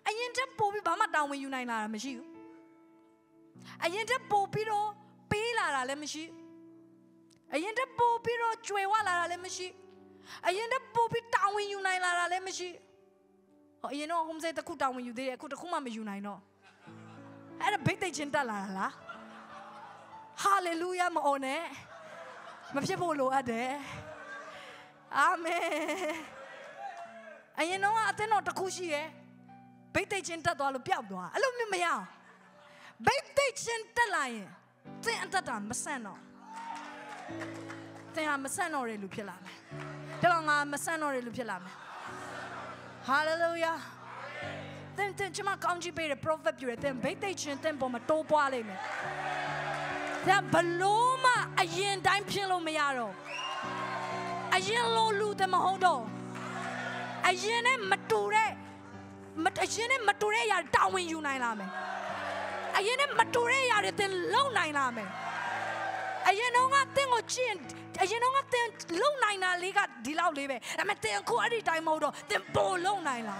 အရင်တက်ပို့ပြီးဘာမှတောင်းဝင်ယူနိုင်လာတာမရှိဘူးအရင်တက်ပို့ပြီးတော့ပေးလာတာလည်းမရှိအရင်တက်ပို့ပြီးတော့ကြွယ်ဝလာတာလည်းမရှိအရင်တက်ပို့ပြီးတောင်းဝင်ယူနိုင်လာတာလည်းမရှိဟောအရင်တော့ home stay တစ်ခုတောင်းဝင်ယူသေးတယ်အခုတစ်ခုမှမယူနိုင်တော့အဲ့ဒါဗိတ်သိက်ချင်းတက်လာတာလား ဟာလေလုယာမအော်နဲ့မဖြစ်ဖို့လိုအပ်တယ်အာမင်အရင်တော့အသင်းတော်တစ်ခုရှိရဲ့ဗိတ်သိက်ချင်းတက်သွားလို့ပျောက်သွားအဲ့လိုမျိုးမရအောင်ဗိတ်သိက်ချင်းတက်လာရင်သင်အသက်တာမဆန့်တော့သင်ဟာမဆန့်တော့တဲ့လူဖြစ်လာမယ်ဒါကငါမဆန့်တော့တဲ့လူဖြစ်လာမယ်ဟာလေလုယာသင်သင်ချမကောင်းကြီးပေးတဲ့ prophet ပြောတယ်သင်ဗိတ်သိက်ချင်းသင်ပေါ်မှာတိုးပွားလိမ့်မယ် သင်ဘလို့မှအရင်တိုင်းဖြစ်လို့မရတော့အရင်လိုလူတမဟုတ်တော့အရင်နဲ့မတူတဲ့မအရင်နဲ့မတူတဲ့အရာတာဝန်ယူနိုင်လာမယ်အရင်နဲ့မတူတဲ့အရာတွေသင်လုံနိုင်လာမယ်အရင်တော့ကသင်ကိုကျင့်အရင်တော့ကသင်လုံနိုင်တာလေးကဒီလောက်လေးပဲဒါပေမဲ့သင်အခုအဲ့ဒီတိုင်းမဟုတ်တော့သင်ပိုလုံနိုင်လာ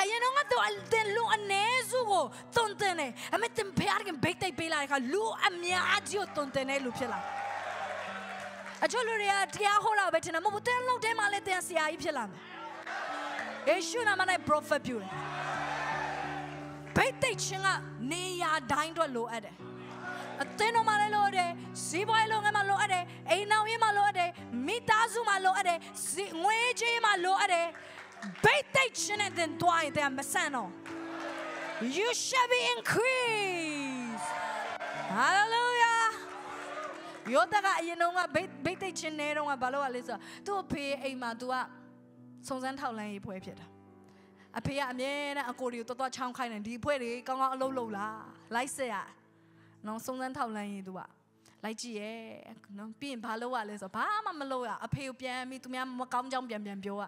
အရင်တော့ကတော့သင်လူအ ਨੇ စုကိုသွန်သင်တယ်အမေသင်ဖျားခင်ဘိတ်တိတ်ပေးလာတဲ့ခါလူအများကြီးကိုသွန်သင်တဲ့လူဖြစ်လာအချို့လူတွေကတရားဟောတာပဲထင်တယ်မဟုတ်ဘူးသင်လုံတဲမှာလည်းသင်ဆရာကြီးဖြစ်လာမယ်ယေရှုနာမနဲ့ prophet ပြုတယ်ဘိတ်တိတ်ချင်းကနေရာတိုင်းအတွက်လိုအပ်တယ်အသင်းတော်မှာလည်းလိုအပ်တယ်ဈေးပွားရေးလုပ်ငန်းမှာလိုအပ်တယ်အိမ်နောက်ရေးမှာလိုအပ်တယ်မိသားစုမှာလိုအပ်တယ်ငွေကြေးမှာလိုအပ်တယ် ဘိတ်တိတ်ချင်းနဲ့သင်တွားရင်သင်မဆန့်တော့ you shall be increased hallelujah ယောသကအရင်တော့ကဘိတ်ဘိတ်တိတ်ချင်းနေတော့ကဘာလို့ ਆ လဲဆိုတော့သူ့အဖေအိမ်မှာ तू ကစုံစမ်းထောက်လန်းရေးဖွဲဖြစ်တာအဖေကအမြဲတမ်းအကိုတွေကိုတော်တော်ချောင်းခိုင်းတယ်ဒီဖွဲတွေကောင်းကောင်းအလုပ်လုပ်လားလိုက်ဆက်ရနော်စုံစမ်းထောက်လန်းရေး तू ကလိုက်ကြည့်ရဲ့နော်ပြီးရင်ဘာလုပ်ရလဲဆိုတော့ဘာမှမလုပ်ရအဖေကိုပြန်ပြီးသူများမကောင်းကြောင်းပြန်ပြန်ပြောရ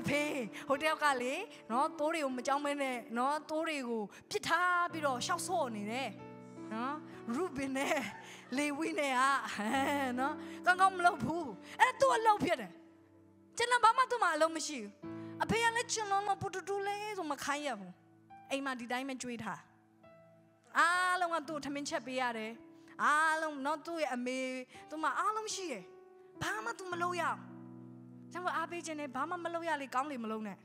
အဖေဟိုတယောက်ကလေနော်တိုးတွေကိုမကြောင်းမဲနဲ့နော်တိုးတွေကိုပြစ်ထားပြီးတော့ရှောက်ဆော့နေတယ်နော်ရူဘင်နဲ့လေဝီနဲ့อ่ะနော်ကောင်းကောင်းမလုပ်ဘူးအဲ့ဒါသူ့အလုပ်ဖြစ်တယ်ကျွန်တော်ဘာမှသူ့မှာအလုပ်မရှိဘူးအဖေကလည်းကျွန်တော်မပူတူတူလေးဆိုမခိုင်းရဘူးအိမ်မှာဒီတိုင်းပဲကြွေးထားအားလုံးကသူ့ထမင်းချက်ပေးရတယ်အားလုံးနော်သူ့ရဲ့အမေသူ့မှာအားလုံးရှိတယ်ဘာမှသူမလုပ်ရအောင် ကျွန်တော်အားပေးခြင်းနဲ့ဘာမှမလုပ်ရလေကောင်းလေမလုပ်နဲ့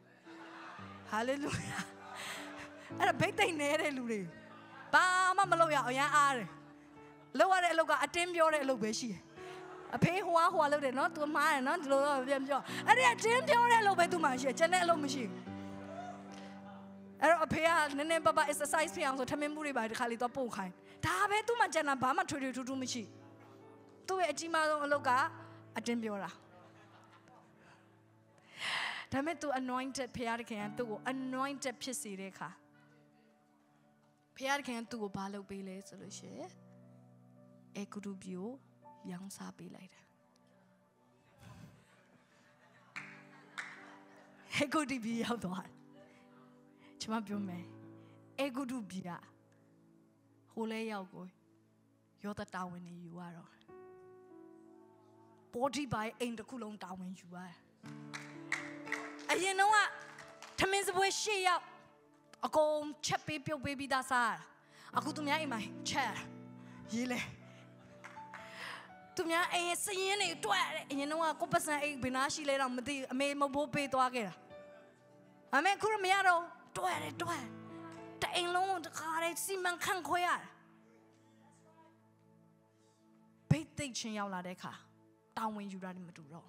ဟာလေလုယာအဲ့ဒါဘိတ်သိမ့်နေတဲ့လူတွေဘာမှမလုပ်ရအောင်ရမ်းအားတယ်လုပ်ရတဲ့အလုပ်ကအတင်းပြောတဲ့အလုပ်ပဲရှိတယ်အဖေဟိုဟာဟိုဟာလုပ်တယ်နော်သူမှားတယ်နော်ဒီလိုတော့ပြန်ပြောအဲ့ဒီအတင်းပြောတဲ့အလုပ်ပဲသူမှရှိတယ်ကျန်တဲ့အလုပ်မရှိဘူးအဲ့တော့အဖေကနည်းနည်းပပ exercise ဖြစ်အောင်ဆိုထမင်းမှုတွေပါဒီခါလေးတော့ပို့ခိုင်းဒါပဲသူမှကျန်တာဘာမှထွေထွေထူးထူးမရှိသူ့ရဲ့အကြီးမားဆုံးအလုပ်ကအတင်းပြောတာ ဒါမဲ့ तू anointed ဖခင်ခင်ကသူ့ကို anointed ဖြစ်စေတဲ့အခါဖခင်ခင်ကသူ့ကိုဘာလုပ်ပေးလဲဆိုလို့ရှိရင်အေကုတုပြိုရောင်းစားပေးလိုက်တယ်အေကုတုပြိရောက်သွားတယ်ကျွန်မပြောမယ်အေကုတုပြိကဟိုလဲရောက်ကိုယောသတာဝန်နေယူရတော့ body by အိမ်တစ်ခုလုံးတာဝန်ယူရတယ် အရင်တော့ထမင်းစပွဲရှေ့ရောက်အကုန်ချက်ပေးပြုတ်ပေးပြီးသားစားအခုသူများအိမ်မှာချက်ရေးလဲသူများအိမ်စရင်တွေတွက်တယ်အရင်တော့ကိုပတ်စံအိမ်ဘယ်နာရှိလဲတော့မသိအမေမဘိုးပေးသွားခဲ့တာအမေခုမရတော့တွက်တယ်တွက်တအိမ်လုံးတခါတည်းစီမံခန့်ခွဲရတယ်ဘိတ်သိတ်ချင်းရောက်လာတဲ့အခါတောင်းဝင်ယူတာမတူတော့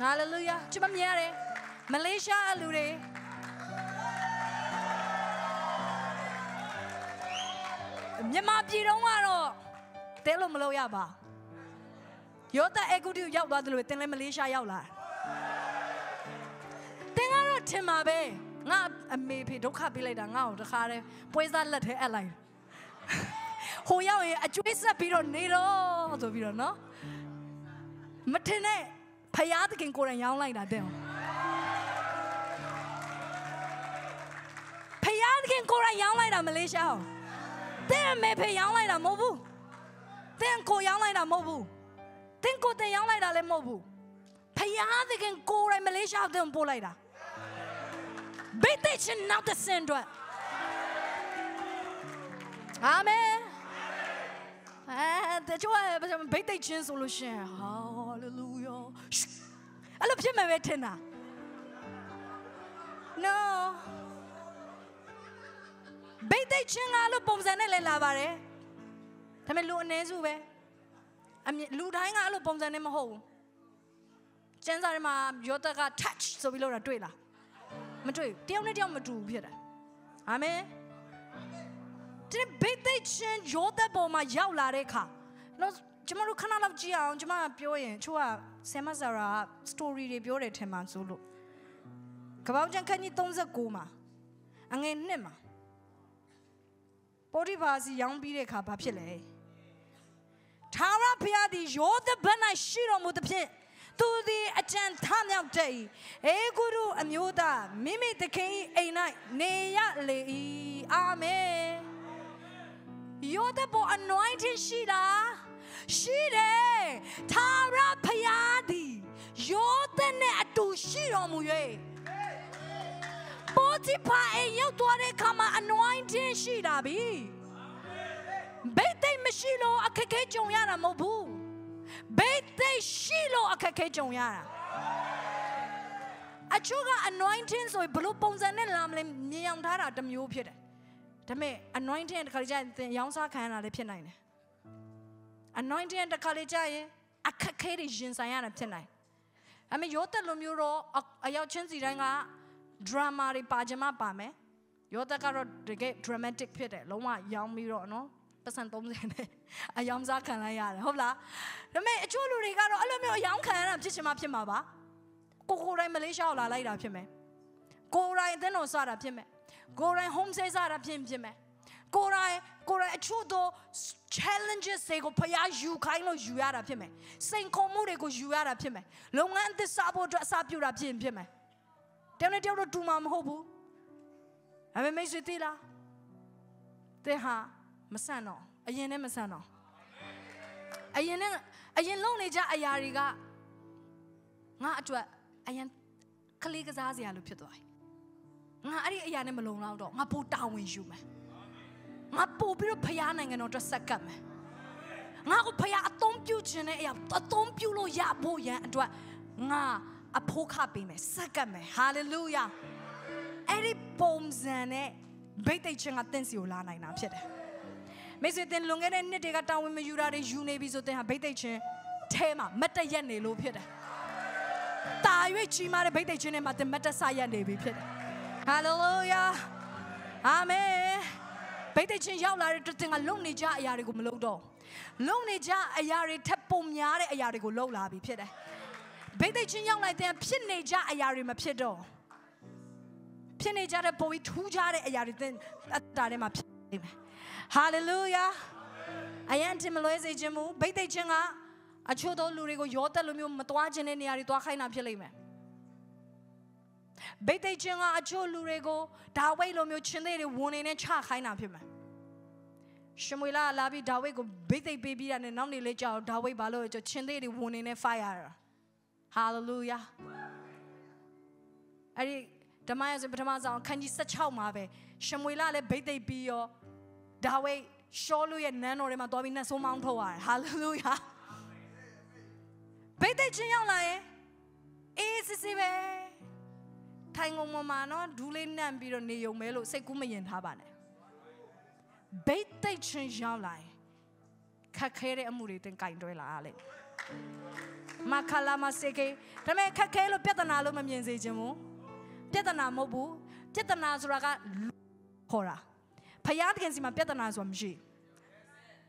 ငါလေလုယာကျမမြင်ရတယ်မလေးရှားလူတွေမြန်မာပြည်တော့ကတော့တဲလို့မလုပ်ရပါယောသအေဂုတီရောက်သွားတယ်လို့တင်လဲမလေးရှားရောက်လာတင်ကတော့ထင်ပါပဲငါအမေဖေဒုက္ခပေးလိုက်တာငါ့ကိုတခါတည်းပွဲစားလက်ထဲအပ်လိုက်ဟိုရောက်ရင်အကျွေးဆက်ပြီးတော့နေတော့ဆိုပြီးတော့နော်မထင်နဲ့ ဖယားသခင်ကိုယ်တိုင်ရောင်းလိုက်တာတဲ့ခင်ကိုယ်တိုင်ရောင်းလိုက်တာမလေးရှားတဲ့မေဖေရောင်းလိုက်တာမဟုတ်ဘူးတဲ့ကိုရောင်းလိုက်တာမဟုတ်ဘူးတဲ့ကိုတဲ့ရောင်းလိုက်တာလည်းမဟုတ်ဘူးဖယားသခင်ကိုယ်တိုင်မလေးရှားတဲ့ပို့လိုက်တာဘိတ်တဲ့ချင်းနောက်တဲ့စင်တော့အာမင်အဲတချို့ကဘိတ်တဲ့ချင်းဆိုလို့ရှင်ဟာလေလုယာ အဲ့လိုဖြစ်မယ်ပဲထင်တာ no ဘိတ်သိက်ချင်းကလို့ပုံစံနဲ့လည်းလာပါတယ်ဒါပေမဲ့လူအ ਨੇ စုပဲအမြလူတိုင်းကအဲ့လိုပုံစံနဲ့မဟုတ်ဘူးကျန်းစာထဲမှာယောသက်က touch ဆိုပြီးလို့တာတွေ့လားမတွေ့ဘူးတယောက်နဲ့တယောက်မတူဘူးဖြစ်တယ်အာမင်ဒီဘိတ်သိက်ချင်းယောသက်ပေါ်မှာရောက်လာတဲ့အခါတော့ ကျမတို့ခဏလောက်ကြည့်အောင်ကျမပြောရင်ချို့ကဆမ်မဆာရာ story တွေပြောတယ်ထင်မှဆိုလို့ကပောက်ကျန်ခန်းကြီး39မှာအငယ်နှစ်မှာပေါ်တီပါစီရောင်းပြီးတဲ့အခါဘာဖြစ်လဲထာဝရဘုရားသည်ယောသဘတ်၌ရှိတော်မူသဖြင့်သူသည်အကြံထမြောက်တဲ့အေဂုရုအမျိုးသားမိမိသခင်၏အိမ်၌နေရလေ၏အာမင်ယောသဘော anointing ရှိလား ရှိတယ်ထာဝရဘုရားသည်ယောသနဲ့အတူရှိတော်မူ၍ပေါ်တိပါအိမ်ရောက်သွားတဲ့အခါမှာ anointing ရှိတာပြီဘိတ်သိမ့်မရှိလို့အခက်ခဲကြုံရတာမဟုတ်ဘူးဘိတ်သိမ့်ရှိလို့အခက်ခဲကြုံရတာအချို့က anointing ဆိုဘလို့ပုံစံနဲ့လာမလဲမြင်အောင်ထားတာတစ်မျိုးဖြစ်တယ်ဒါပေမဲ့ anointing တခါလေကြာရင်သင်ရောင်းစားခံရတာလည်းဖြစ်နိုင်တယ် anointing တခါလေကြာရင်အခက်ခဲတွေရင်ဆိုင်ရတာဖြစ်နိုင်အမေရောတက်လိုမျိုးတော့အရောက်ချင်းစီတိုင်းက drama တွေပါကြမှာပါမယ်ရောတက်ကတော့တကယ် dramatic ဖြစ်တယ်လုံးဝရောင်းပြီးတော့နော်ပတ်စံ30နဲ့အယောင်စားခံလိုက်ရတယ်ဟုတ်လားဒါပေမဲ့အချို့လူတွေကတော့အဲ့လိုမျိုးအယောင်ခံရတာဖြစ်ချင်မှဖြစ်မှာပါကိုကိုတိုင်းမလေးရှားလာလိုက်တာဖြစ်မယ်ကိုတိုင်းအသင်းတော်စတာဖြစ်မယ်ကိုတိုင်း home stay စတာဖြစ်ဖြစ်မယ် ကိုတိုင်းကိုတိုင်းအချို့တော့ challenges တွေကိုဖျားယူခိုင်းလို့ယူရတာဖြစ်မယ်စိန်ခေါ်မှုတွေကိုယူရတာဖြစ်မယ်လုပ်ငန်းအသစ်စဖို့အတွက်အစပြုတာဖြစ်ရင်ဖြစ်မယ်တယောက်နဲ့တယောက်တော့တူမှာမဟုတ်ဘူးအမေမိတ်ဆွေသိလားတဲ့ဟာမဆန့်တော့အရင်နဲ့မဆန့်တော့အရင်နဲ့အရင်လုံနေကြအရာတွေကငါအတွက်အရင်ကလေးကစားစရာလိုဖြစ်သွားပြီငါအဲ့ဒီအရာနဲ့မလုံလောက်တော့ငါပိုတာဝန်ယူမယ် ငါပို့ပြီးတော့ဖရားနိုင်ငံတော်အတွက်ဆက်ကပ်မယ်ငါကိုဖရားအသုံးပြုခြင်းတဲ့အရာအသုံးပြုလို့ရဖို့ရန်အတွက်ငါအဖို့ခပေးမယ်ဆက်ကပ်မယ်ဟာလေလုယာအဲ့ဒီပုံစံနဲ့ဘိတ်တိတ်ချင်းကတင့်စီကိုလာနိုင်တာဖြစ်တယ်မိတ်ဆွေတင်လွန်ခဲ့တဲ့နှစ်တွေကတာဝန်မယူတာတွေယူနေပြီဆိုတင်ဟာဘိတ်သိက်ချင်းထဲမှာမတ်တရက်နေလို့ဖြစ်တယ်။တာရွေးချီမာတဲ့ဘိတ်သိက်ချင်းထဲမှာတင်မတ်တဆရက်နေပြီဖြစ်တယ်။ဟာလေလုယာ။အာမင်။ ဘိတ်သိက်ချင်းရောက်လာတဲ့တင်ကလုံနေကြအရာတွေကိုမလုပ်တော့လုံနေကြအရာတွေထပ်ပုံများတဲ့အရာတွေကိုလှုပ်လာပြီဖြစ်တယ်။ဘိတ်သိက်ချင်းရောက်လိုက်တဲ့ဖြစ်နေကြအရာတွေမဖြစ်တော့ဖြစ်နေကြတဲ့ပုံပြီးထူးခြားတဲ့အရာတွေတင်အတားထဲမှာဖြစ်နေမယ်။ hallelujah အယံတင်မလွဲစေခြင်းမူဘိတ်သိက်ခြင်းကအချို့သောလူတွေကိုရောတက်လိုမျိုးမသွားခြင်းတဲ့နေရာတွေသွားခိုင်းတာဖြစ်လိမ့်မယ် ဘိတ်သိက်ခြင်းကအချို့လူတွေကိုဒါဝိတ်လိုမျိုးချင်းသေးတွေဝင်နေနဲ့ချခိုင်းတာဖြစ်မယ်ရှမွေလာလာပြီးဒါဝိတ်ကိုဘိတ်သိက်ပေးပြီးတာနဲ့နောက်နေလေးကြောက်ဒါဝိတ်ဘာလို့လဲချင်းသေးတွေဝင်နေနဲ့ fire တာ hallelujah အဲ့ဒီဓမ္မရဲ့ပထမဆုံးခန်းကြီး16မှာပဲရှမွေလာလည်းဘိတ်သိက်ပြီးရောဒါဝိဒ်ရှောလူရဲ့နန်းတော်ထဲမှာသွားပြီးနတ်ဆိုးမောင်းထုတ်ရတယ်ဟာလေလုယာဘိတ်သိချင်းရောက်လာရင်အေးစစ်စစ်ပဲ ထိုင်ကုန်မမနော်ဒူးလေးနန့်ပြီးတော့နေုံမဲလို့စိတ်ကူးမရင်ထားပါနဲ့ဘိတ်သိချင်းရောက်လာရင်ခက်ခဲတဲ့အမှုတွေတင်ကင်တွဲလာလေမခလာမစေကေဒါပေမဲ့ခက်ခဲလို့ပြဿနာလို့မမြင်စေခြင်းဘူးပြဿနာမဟုတ်ဘူးပြဿနာဆိုတာကခေါ်တာဖယားသခင်စီမှာပြဿနာဆိုတာမရှိ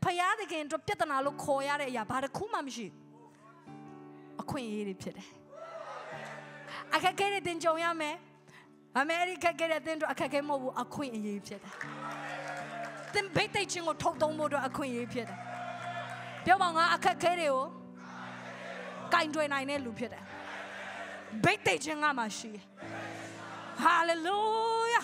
ဖယားသခင်တို့ပြဿနာလို့ခေါ်ရတဲ့အရာဘာတစ်ခုမှမရှိအခွင့်အရေးတွေဖြစ်တယ် အခက်အခဲတွေတင်ကြုံရမယ်အမေရိကကတဲ့တင်တို့အခက်အခဲမဟုတ်ဘူးအခွင့်အရေးဖြစ်တယ်တင်ဘိတ်တိတ်ချင်းကိုထုတ်သုံးဖို့အတွက်အခွင့်အရေးဖြစ်တယ်ပြောပါငါအခက်အခဲတွေကိုကင်တွယ်နိုင်တဲ့လူဖြစ်တယ်ဘိတ်တိတ်ချင်းကမှရှိဟာလေလုယာ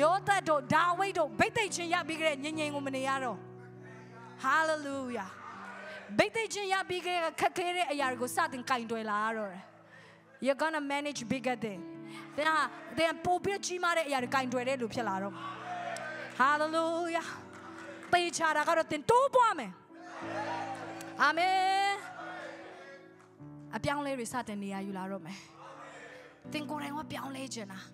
ယောသတ်တို့ဒါဝိဒ်တို့ဗိသိက်ချင်းရပြီးကြတဲ့ငြိမ်ငြိမ်ကိုမနေရတော့ဟာလေလုယာ ဗိသိက်ချင်းရပြီးကြတဲ့ခက်ခဲတဲ့အရာတွေကိုစတင်ကင်တွယ်လာရတော့တယ် you're going to manage bigger thing တဲ့ဟာတဲ့ပို့ပြီးကြီးမားတဲ့အရာတွေကင်တွယ်တဲ့လူဖြစ်လာတော့ hallelujah တေချာတာကတော့တင်တိုးပွားမယ်အာမင်အပြောင်းလဲတွေစတင်နေရယူလာတော့မယ်တင်ကိုယ်တိုင်ကပြောင်းလဲခြင်းလား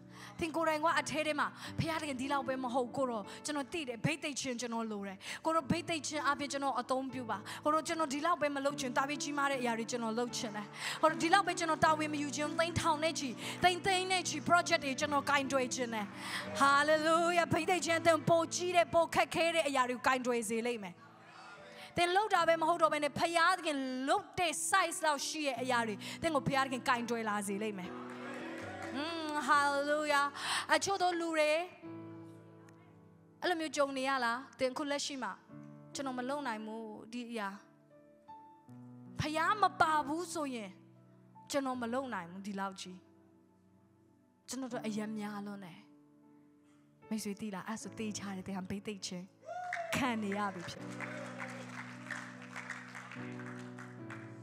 သင်ကိုယ်တိုင်ကအထဲထဲမှာဖခင်တကယ်ဒီလောက်ပဲမဟုတ်ကိုတော့ကျွန်တော်သိတယ်ဘိတ်သိက်ချင်းကျွန်တော်လိုတယ်ကိုတော့ဘိတ်သိက်ချင်းအပြင်ကျွန်တော်အသုံးပြုပါကိုတော့ကျွန်တော်ဒီလောက်ပဲမလုပ်ချင်တာပြီးကြီးမားတဲ့အရာတွေကျွန်တော်လုပ်ချင်တယ်ဟိုတော့ဒီလောက်ပဲကျွန်တော်တာဝန်မယူချင်သိန်းထောင်နဲ့ချီသိန်းသိန်းနဲ့ချီ project တွေကျွန်တော်ကင်တွယ်ချင်တယ် hallelujah ဘိတ်သိက်ချင်းတဲ့ပိုကြီးတဲ့ပိုခက်ခဲတဲ့အရာတွေကိုကင်တွယ်စေလိမ့်မယ်တင်လောက်တာပဲမဟုတ်တော့ဘဲနဲ့ဖျားသခင်လုတ်တဲ့ size လောက်ရှိရဲ့အရာတွေတင်ကိုဖျားသခင်ကင်တွယ်လာစေလိမ့်မယ် อืม hallelujah အချို့သောလူတွေအဲ့လိုမျိုးကြုံနေရလားတင်ခုလက်ရှိမှာကျွန်တော်မလုံနိုင်ဘူးဒီအရာဖျားမပါဘူးဆိုရင်ကျွန်တော်မလုံနိုင်ဘူးဒီလောက်ကြီးကျွန်တော်တို့အယံများလွန်းတယ်မိတ်ဆွေတီးလားအဲ့ဆိုတေးချတယ်တဲ့ဟန်ဘိတ်သိတ်ချင်းခံနေရပြီဖြစ်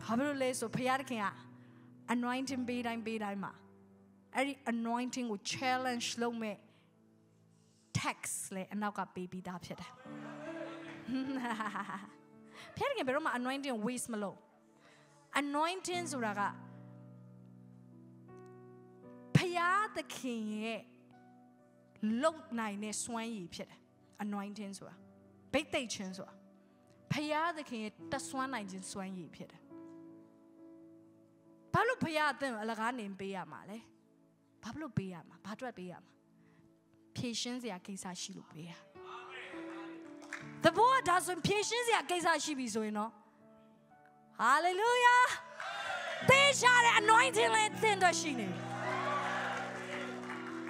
ဘာဖြစ်လို့လဲဆိုဖျားတခင်က anointing ပေးတိုင်းပေးတိုင်းမှာ အဲ့ဒီ anointing ကို challenge လုပ်မဲ့ text လေအနောက်ကပေးပြီးသားဖြစ်တယ်ဖျက်ခင်ဘယ်တော့မှ anointing waste မလုပ် anointing ဆိုတာကဖျားသခင်ရဲ့လုံနိုင်တဲ့စွမ်းရည်ဖြစ်တယ် anointing ဆိုတာဘိတ်သိက်ခြင်းဆိုတာဖျားသခင်ရဲ့တဆွမ်းနိုင်ခြင်းစွမ်းရည်ဖြစ်တယ်ဘာလို့ဖျားအသင်အလကားနေပေးရမှာလဲ ဘာလို့ပေးရမှာဘာအတွက်ပေးရမှာဖြည့်ရှင်းစရာကိစ္စရှိလို့ပေးရတဘောဒါဆိုဖြည့်ရှင်းစရာကိစ္စရှိပြီဆိုရင်နော် hallelujah တေးရှာတဲ့ anointing လေးသင်တော့ရှိနေ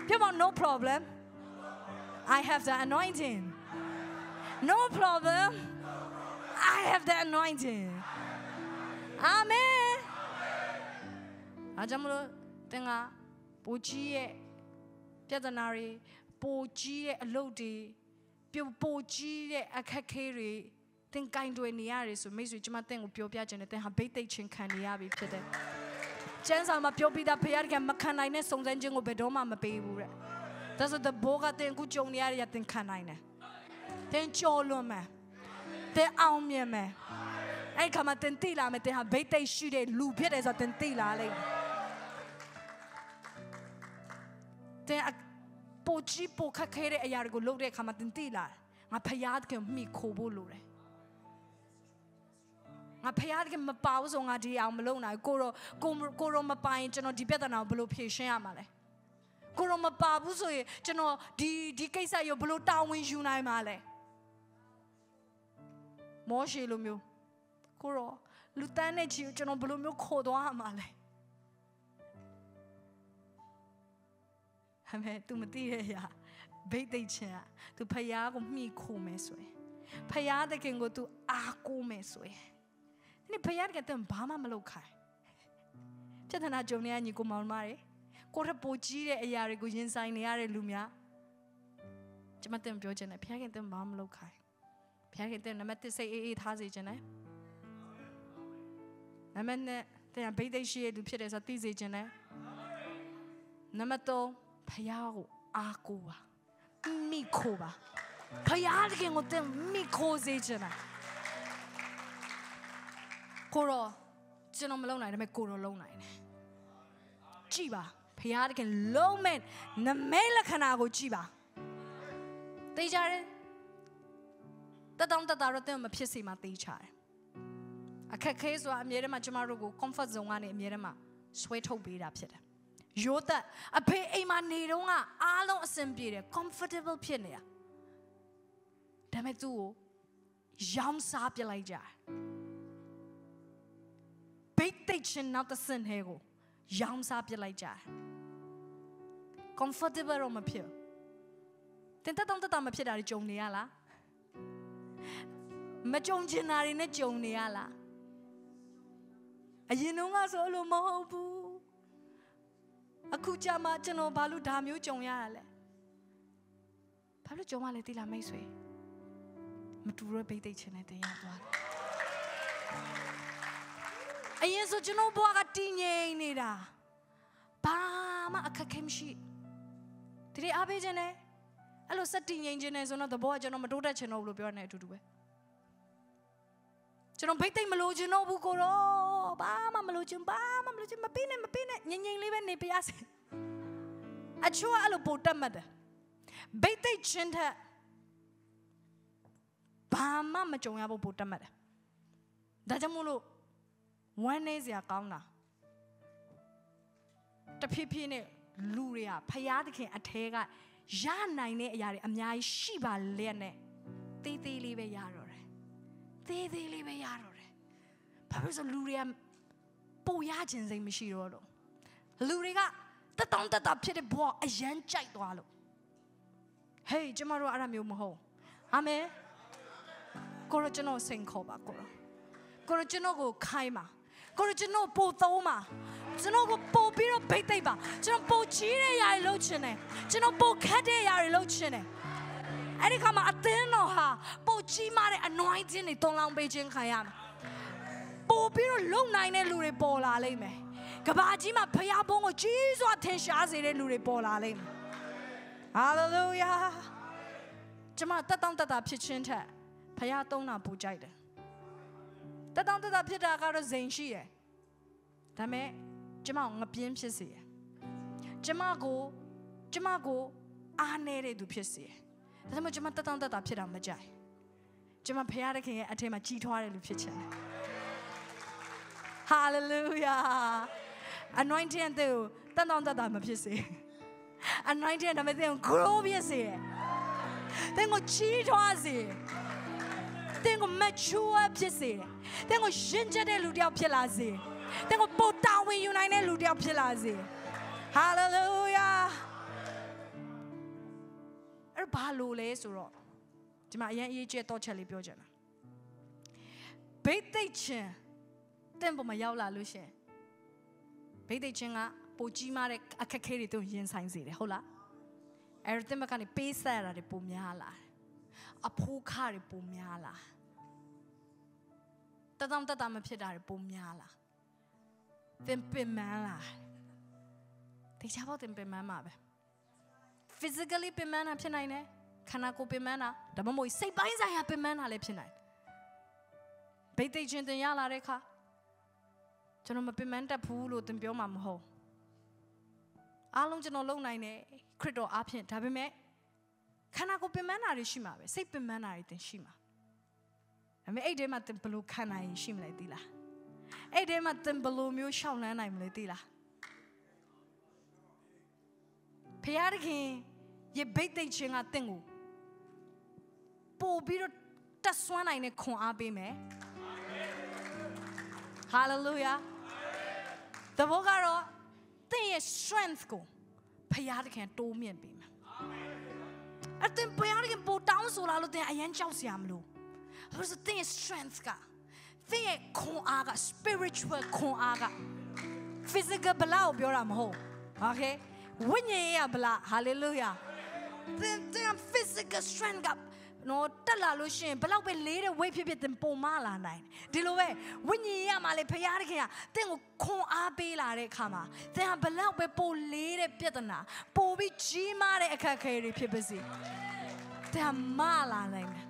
ပြမ no problem I have the anointing no problem I have the anointing amen အားကြောင့်မလို့တင်က ပိုကြီးရဲ့ပြဿနာတွေပိုကြီးတဲ့အလုပ်တွေပြပိုကြီးတဲ့အခက်ခဲတွေသင်ကင်တွေနေရတယ်ဆိုမိတ်ဆွေကျွန်မသင်ကိုပြောပြချင်တယ်သင်ဟာဘိတ်သိက်ချင်းခံနေရပြီဖြစ်တယ်ကျန်းစာမှာပြောပြီးသားဖခင်ကမခံနိုင်တဲ့စုံစမ်းခြင်းကိုဘယ်တော့မှမပေးဘူးတဲ့ဒါဆိုတဲ့ဘောကသင်ခုကြုံနေရတဲ့သင်ခံနိုင်တယ်သင်ကြော်လွန်မယ်သင်အောင်မြင်မယ်အဲ့ခါမှာသင်သိလာမယ်သင်ဟာဘိတ်သိက်ရှိတဲ့လူဖြစ်တယ်ဆိုတော့သင်သိလာလိမ့်မယ် တဲ့ပိုကြီးပိုခက်ခဲတဲ့အရာတွေကိုလုပ်တဲ့အခါမှာတင်သိလာငါဖယားတကယ်မိခိုဖို့လိုတယ်ငါဖယားတကယ်မပါဘူးဆိုငါဒီအောင်မလုပ်နိုင်ကိုရောကိုကိုရောမပါရင်ကျွန်တော်ဒီပြဿနာကိုဘယ်လိုဖြေရှင်းရမှာလဲကိုရောမပါဘူးဆိုရင်ကျွန်တော်ဒီဒီကိစ္စရောဘယ်လိုတာဝန်ယူနိုင်မှာလဲမောရှေလိုမျိုးကိုရောလူတန်းနဲ့ချီကိုကျွန်တော်ဘယ်လိုမျိုးခေါ်သွားရမှာလဲ အမေ तू မသိရဲ့ရာဘိတ်သိချင်းอ่ะ तू ဖယားကိုမှီခိုမယ်ဆိုရင်ဖယားတခင်ကို तू အားကိုးမယ်ဆိုရင်ဒီဖယားတခင်တန်ဘာမှမလုပ်ခိုင်းပြဿနာကြုံနေရညီကိုမောင်မတွေကိုရပိုကြီးတဲ့အရာတွေကိုရင်ဆိုင်နေရတဲ့လူများကျွန်မတင်ပြောချင်တယ်ဖယားခင်တန်ဘာမှမလုပ်ခိုင်းဖယားခင်တန်နံပါတ်1စိတ်အေးအေးထားစေချင်တယ်နံပါတ်2တင်ဘိတ်သိရှိရလူဖြစ်တယ်ဆိုသိစေချင်တယ်နံပါတ်3 ဖယားကိုအားကိုပါမိခိုပါဖယားတကယ်ကိုတင်မိခိုစေချင်တာကိုရောကျွန်တော်မလုံနိုင်ဒါပေမဲ့ကိုရောလုံနိုင်တယ်ကြည်ပါဖယားတကယ်လုံးမဲ့နမဲလက္ခဏာကိုကြည်ပါသိကြတယ်တတောင်းတတာတော့တင်မဖြစ်စီမှာသိချတယ်အခက်ခဲဆိုတာအမြဲတမ်းကျမတို့ကို comfort zone ကနေအမြဲတမ်းဆွဲထုတ်ပေးတာဖြစ်တယ် ရိုးသက်အဖေအိမ်မှာနေတော့ကအားလုံးအဆင်ပြေတယ် comfortable ဖြစ်နေတာဒါပေမဲ့သူ့ကိုရောင်းစားပြလိုက်ကြဘိတ်တိတ်ချင်နောက်တစ်ဆင့်ဟဲကိုရောင်းစားပြလိုက်ကြ comfortable တော့မဖြစ်တင်တက်တောင်းတက်တာမဖြစ်တာတွေကြုံနေရလားမကြုံချင်တာတွေနဲ့ကြုံနေရလားအရင်တော့ကဆိုလို့မဟုတ်ဘူး အခုကြမှာကျွန်တော်ဘာလို့ဒါမျိုးကြုံရရလဲဘာလို့ကြုံရလဲသိလားမိတ်ဆွေမတူရဘိတ်သိက်ခြင်းနဲ့တင်ရောက်သွားတယ်အရင်ဆိုကျွန်တော်ဘွားကတည်ငြိမ်နေတာဘာမှအခက်ခဲမရှိဒီနေ့အားပေးခြင်းနဲ့အဲ့လိုစက်တည်ငြိမ်ခြင်းနဲ့ဆိုတော့သဘောကကျွန်တော်မတိုးတက်ချင်တော့ဘူးလို့ပြောနေတဲ့အတူတူပဲကျွန်တော်ဘိတ်သိက်မလို့ချင်တော့ဘူးကိုတော့ ဘာမှမလို့ချင်ဘာမှမလို့ချင်မပေးနဲ့မပေးနဲ့ငြိမ်ငြိမ်လေးပဲနေပြရစေအချို့ကအဲ့လိုပိုတက်မှတ်တယ်ဘိတ်သိက်ချင်းထက်ဘာမှမကြုံရဖို့ပိုတက်မှတ်တယ်ဒါကြောင့်မို့လို့ဝမ်းနေစရာကောင်းတာတဖြည်းဖြည်းနဲ့လူတွေကဖယားသခင်အထဲကရနိုင်တဲ့အရာတွေအများကြီးရှိပါလျက်နဲ့သေးသေးလေးပဲရတော့တယ်သေးသေးလေးပဲရတော့တယ်ဘာဖြစ်လို့လူတွေက ပိုရခြင်းစိတ်မရှိတော့လို့လူတွေကတက်တောင့်တက်တာဖြစ်တဲ့ဘဝအရန်ကြိုက်သွားလို့ဟေးကျမတို့အဲ့ဒါမျိုးမဟုတ်အာမင်ကိုရကျွန်တော်စိန်ခေါ်ပါကိုရကိုရကျွန်တော်ကိုခိုင်းပါကိုရကျွန်တော်ပို့သုံးပါကျွန်တော်ကိုပို့ပြီးတော့ဗိတ်သိပ်ပါကျွန်တော်ပို့ချီးတဲ့ຢာတွေလုပ်ချင်တယ်ကျွန်တော်ပို့ခတ်တဲ့ຢာတွေလုပ်ချင်တယ်အဲ့ဒီခါမှာအသင်းတော်ဟာပို့ချီးမတဲ့ anointing တွေတုံးလောင်းပေးခြင်းခံရမယ် ပို့ပြီးတော့လုံနိုင်တဲ့လူတွေပေါ်လာလိမ့်မယ်ကဘာကြီးမှာဖခင်ဘုန်းကိုကြီးစွာထင်ရှားစေတဲ့လူတွေပေါ်လာလိမ့်မယ်ဟာလေလုယာကျွန်မတက်တောင့်တက်တာဖြစ်ခြင်းထက်ဖခင်သုံးတာပူကြိုက်တယ်တက်တောင့်တက်တာဖြစ်တာကတော့ဇိမ်ရှိတယ်ဒါပေမဲ့ကျမငပြင်းဖြစ်စေတယ်ကျမကိုကျမကိုအားနေတဲ့သူဖြစ်စေတယ်ဒါကြောင့်ကျမတက်တောင့်တက်တာဖြစ်တာမကြိုက်ကျမဖခင်တခင်ရဲ့အထက်မှာကြီးထွားတယ်လို့ဖြစ်ချင်တယ် Hallelujah anointing တဲ့တက်တောင့်တက်တာမဖြစ်စေ anointing ဒါပေမဲ့ grow ဖြစ်စေတဲ့ကိုကြီးထွားစေတဲ့ကို mature ဖြစ်စေတဲ့ကိုရှင်းချက်တဲ့လူတစ်ယောက်ဖြစ်လာစေတဲ့ကိုပိုတာဝန်ယူနိုင်တဲ့လူတစ်ယောက်ဖြစ်လာစေ hallelujah အဲ့ဘာလို့လဲဆိုတော့ဒီမှာအရင်အရေးကြီးတော့ချက်လေးပြောချင်တာဘိတ်သိက်ချင်းတ င့်ပေါ်မှာရောက်လာလို့ရှင်ဘိတ်သိက်ချင်းကပိုကြီးမားတဲ့အခက်ခဲတွေသူရင်ဆိုင်စေတယ်ဟုတ်လားအဲ့ဒီမှာကနေပေးဆက်ရတာတွေပုံများလာအဖိုးခတွေပုံများလာတတောင်တတမဖြစ်တာတွေပုံများလာသင်ပင်မန်းလာတေချာဖို့သင်ပင်မန်းမှာပဲ physically ပင်မန်းတာဖြစ်နိုင်တယ်ခန္ဓာကိုယ်ပင်မန်းတာဒါမှမဟုတ်စိတ်ပိုင်းဆိုင်ရာပင်မန်းတာလည်းဖြစ်နိုင်ဘိတ်သိက်ချင်းတင်ရလာတဲ့အခါ ကျွန်တော်မပင်မန်းတတ်ဘူးလို့သင်ပြောမှာမဟုတ်အားလုံးကျွန်တော်လုံနိုင်တယ်ခရစ်တော်အားဖြင့်ဒါပေမဲ့ခန္ဓာကိုယ်ပင်ပန်းတာတွေရှိမှာပဲစိတ်ပင်ပန်းတာတွေသင်ရှိမှာဒါပေမဲ့အဲ့ဒီမှာသင်ဘယ်လိုခံနိုင်ရင်ရှိမလဲသိလားအဲ့ဒီမှာသင်ဘယ်လိုမျိုးရှောင်လန်းနိုင်မလဲသိလားဖခင်တခင်ရေဘိတ်သိက်ခြင်းကသင်ကိုပို့ပြီးတော့တက်ဆွမ်းနိုင်တဲ့ခွန်အားပေးမယ်ဟာ လေလုယာတဘောကတော့သင်ရဲ့ strength ကိုဖခင်တခင်တိုးမြင့်ပေးမယ်အသင်ဘုရားတခင်ပိုတောင်းဆိုလာလို့သင်အရန်ကြောက်စရာမလိုဘာလို့သင်ရဲ့ strength ကသင်ရဲ့ခွန်အားက spiritual ခွန်အားက physical ဘလောက်ပြောတာမဟုတ် okay ဝိညာဉ်ရေးဘလား hallelujah သင်သင် physical strength က နော်တက်လာလို့ရှိရင်ဘလောက်ပဲလေးတဲ့ weight ဖြစ်ဖြစ်သင်ပုံမလာနိုင်ဒီလိုပဲဝိညာဉ်ရေးရမှာလေဖခင်တခင်ကသင်ကိုခွန်အားပေးလာတဲ့အခါမှာသင်ဟာဘလောက်ပဲပိုလေးတဲ့ပြဿနာပိုပြီးကြီးမားတဲ့အခက်အခဲတွေဖြစ်ပါစေသင်ဟာမလာနိုင်တယ်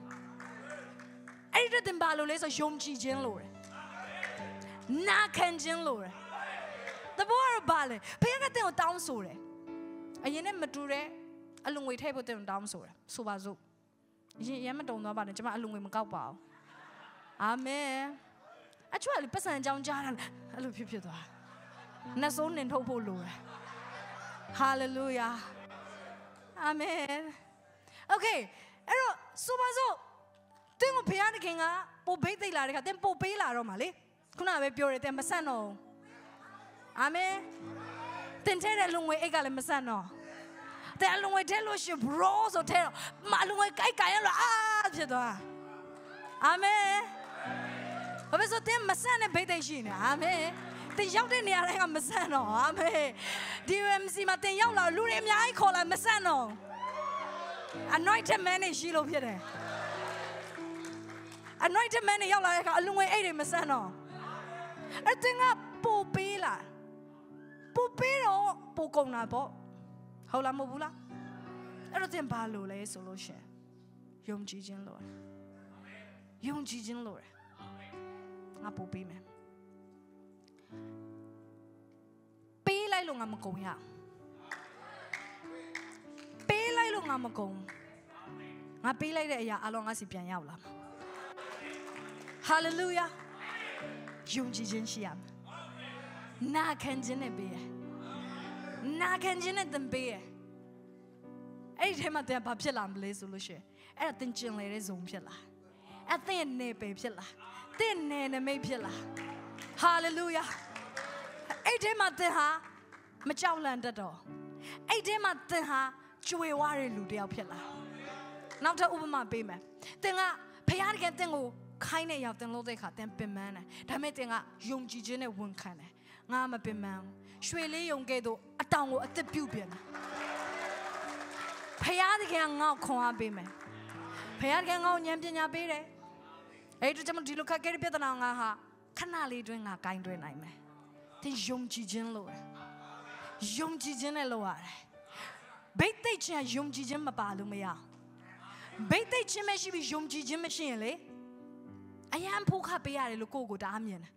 အဲ့ဒီတင်ပါလို့လဲဆိုယုံကြည်ခြင်းလို့တယ်နာခံခြင်းလို့တယ်တဘောရပါလေဘုရားကတင်ကိုတောင်းဆိုတယ်အရင်နဲ့မတူတဲ့အလုံငွေထည့်ဖို့တင်တောင်းဆိုတယ်ဆိုပါစို့ ရင်ရမ်းမတုံသွားပါနဲ့ကျွန်မအလုံငွေမကောက်ပါဘူးအာမင်အချွတ်လေပတ်စံကြောင်းကြားတာအဲ့လိုဖြစ်ဖြစ်သွားနှဆုံးနင်ထုတ်ဖို့လိုတယ်ဟာလေလုယာအာမင်โอเคအဲ့တော့ဆိုပါစို့တင်းကိုဖခင်တခင်ကပို့ဘိတ်သိလာတဲ့ခါတင်းပို့ပေးလာတော့မှာလေခုနကပဲပြောတယ်တင်းမဆန့်တော့အာမင်တင်းထဲတဲ့လုံငွေအိတ်ကလည်းမဆန့်တော့ တဲ့အလုံငွေထဲလို့ရှိ bro ဆိုထဲတော့မအလုံငွေကြိုက်ကြရလို့အာဖြစ်သွားအာမင်ဘာဖြစ်လို့တင်းမဆန့်တဲ့ဘိတ်သိရှိနေအာမင်တင်ရောက်တဲ့နေရာတိုင်းကမဆန့်တော့အာမင် DMC မှာတင်ရောက်လာလူတွေအများကြီးခေါ်လာမဆန့်တော့ anointed man နေရှိလို့ဖြစ်တယ် anointed man နေရောက်လာတဲ့အခါအလွန်ငွေအိတ်တွေမဆန်းတော့အဲ့တင်ကပို့ပေးလာပို့ပေးတော့ပို့ကုန်တာပေါ့ ဟုတ်လားမဟုတ်ဘူးလားအဲ့တော့တင်ဘာလို့လဲဆိုလို့ရှင်ယုံကြည်ခြင်းလို့ယုံကြည်ခြင်းလို့ငါပို့ပေးမယ်ပေးလိုက်လို့ငါမကုန်ရပေးလိုက်လို့ငါမကုန်ငါပေးလိုက်တဲ့အရာအလုံးငါစီပြန်ရောက်လာမှာ Hallelujah ယုံကြည်ခြင်းရှိရမယ်နာခံခြင်းနဲ့ပေးရ နာခံခြင်းနဲ့သင်ပေးရအဲ့ဒီထဲမှာတင်ဘာဖြစ်လာမလဲဆိုလို့ရှိရင်အဲ့ဒါသင်ကျင်လေတဲ့ဇုံဖြစ်လာအဲ့သင်ရဲ့နေပယ်ဖြစ်လာသင်နေနမိတ်ဖြစ်လာ Hallelujah အဲ့ဒီထဲမှာသင်ဟာမကြောက်လန့်တတ်တော့အဲ့ဒီထဲမှာသင်ဟာကြွေဝါတဲ့လူတစ်ယောက်ဖြစ်လာနောက်ထပ်ဥပမာပေးမယ်သင်ကဖခင်တကယ်သင်ကိုခိုင်းတဲ့ရောက်တင်လို့တဲ့ခါတင်ပင်ပန်းတယ်ဒါပေမဲ့တင်ကယုံကြည်ခြင်းနဲ့ဝန်ခံတယ်ငါမပင်ပန်းရွှေလေးယုံခဲ့တော့ အတောင်ကိုအသက်ပြုတ်ပြန်တယ်ဖခင်တကယ်ငါ့ကိုခွန်အားပေးမယ်ဖခင်တကယ်ငါ့ကိုဉာဏ်ပညာပေးတယ်အဲ့ဒါကြောင့်ဒီလိုခက်ခဲတဲ့ပြဿနာငါဟာခဏလေးတွင်းငါဂိုင်းတွင်းနိုင်မယ်တင်ယုံကြည်ခြင်းလို့ယုံကြည်ခြင်းနဲ့လို့ရတယ်ဘိတ်သိက်ခြင်းယုံကြည်ခြင်းမပါလို့မရဘိတ်သိက်ခြင်းမရှိပြီးယုံကြည်ခြင်းမရှိရင်လေအယံဖိုးခပေးရတယ်လို့ကိုယ့်ကိုတားမြင်တယ်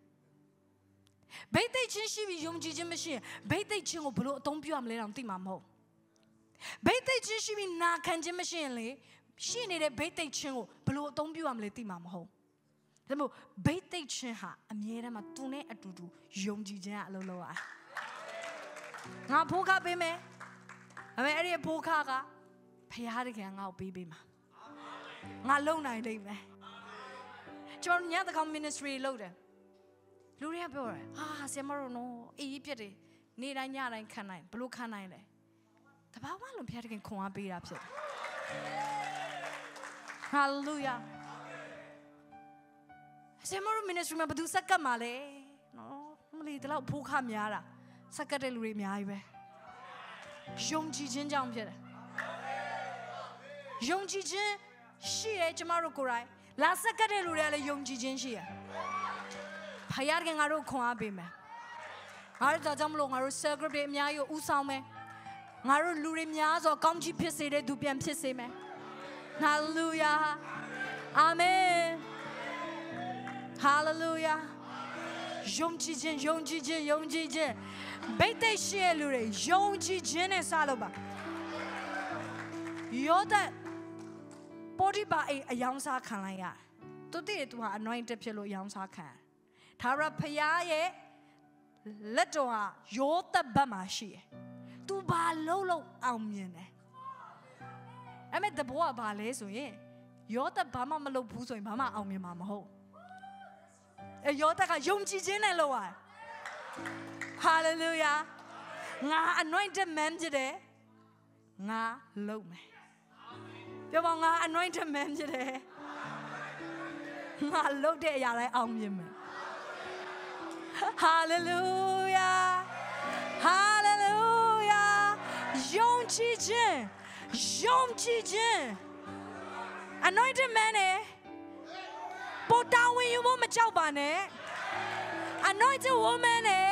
ဘိတ်သိက်ချင်းရှိပြီးယုံကြည်ခြင်းမရှိရင်ဘိတ်သိက်ချင်းကိုဘလို့အသုံးပြုရမလဲတော့သိမှာမဟုတ်ဘိတ်သိက်ချင်းရှိပြီးနာခံခြင်းမရှိရင်လေရှိနေတဲ့ဘိတ်သိက်ချင်းကိုဘလို့အသုံးပြုရမလဲသိမှာမဟုတ်ဒါမို့ဘိတ်သိက်ချင်းဟာအမြဲတမ်းမှာသူနဲ့အတူတူယုံကြည်ခြင်းအလုပ်လုပ်ရငါဖိုးခပေးမယ်ဒါပေမဲ့အဲ့ဒီဖိုးခကဖရားတကယ်ငါ့ကိုပေးပေးမှာငါလုံနိုင်လိမ့်မယ်ကျွန်တော်ညတကောင် ministry လုပ်တယ် လူတွေကပြောတယ်ဟာဆရာမတို့နော်အေးပြက်တယ်နေတိုင်းညတိုင်းခံနိုင်ဘလို့ခံနိုင်လဲတဘာဝလုံးဖျားတခင်ခွန်အားပေးတာဖြစ်တယ် hallelujah ဆရာမတို့ ministry မှာဘသူစက်ကတ်မှာလဲနော်မလီတလောက်ဖိုးခများတာစက်ကတ်တဲ့လူတွေအများကြီးပဲယုံကြည်ခြင်းကြောင့်ဖြစ်တယ်ယုံကြည်ခြင်းရှိတယ်ကျမတို့ကိုယ်တိုင်လာစက်ကတဲ့လူတွေကလည်းယုံကြည်ခြင်းရှိရ ဖယားကငါတို့ခွန်အားပေးမယ်ငါတို့ဒါကြောင့်မလို့ငါတို့ cell group တွေအများကြီးကိုဥဆောင်မယ်ငါတို့လူတွေများစွာကောင်းချီးဖြစ်စေတဲ့သူပြန်ဖြစ်စေမယ် hallelujah amen hallelujah ယုံကြည်ခြင်းယုံကြည်ခြင်းယုံကြည်ခြင်းဘိတ်သိက်ရှိတဲ့လူတွေယုံကြည်ခြင်းနဲ့စလို့ပါယောသတ်ပေါ်ဒီပါအိအယောင်စားခံလိုက်ရသူတည်သူဟာ anointed ဖြစ်လို့အယောင်စားခံ ဒါရဖယားရဲ့လက်တော်ဟာယောသက်ဘတ်မှာရှိတယ်သူဘာလုံးလုံးအောင်မြင်တယ်အဲ့မဲ့တဘောကဘာလဲဆိုရင်ယောသက်ဘာမှမလုပ်ဘူးဆိုရင်ဘာမှအောင်မြင်မှာမဟုတ်အဲယောသက်ကယုံကြည်ခြင်းနဲ့လုပ်ရတယ် hallelujah ငါ anointed man ဖြစ်တယ်ငါလုပ်မယ်ပြောပါငါ anointed man ဖြစ်တယ်ငါလုပ်တဲ့အရာတိုင်းအောင်မြင်မယ် hallelujah hallelujah ယုံကြည်ခြင်းယုံကြည်ခြင်း anointed man နဲ့ပေါ်တာဝင်ယူဖို့မကြောက်ပါနဲ့ anointed woman နဲ့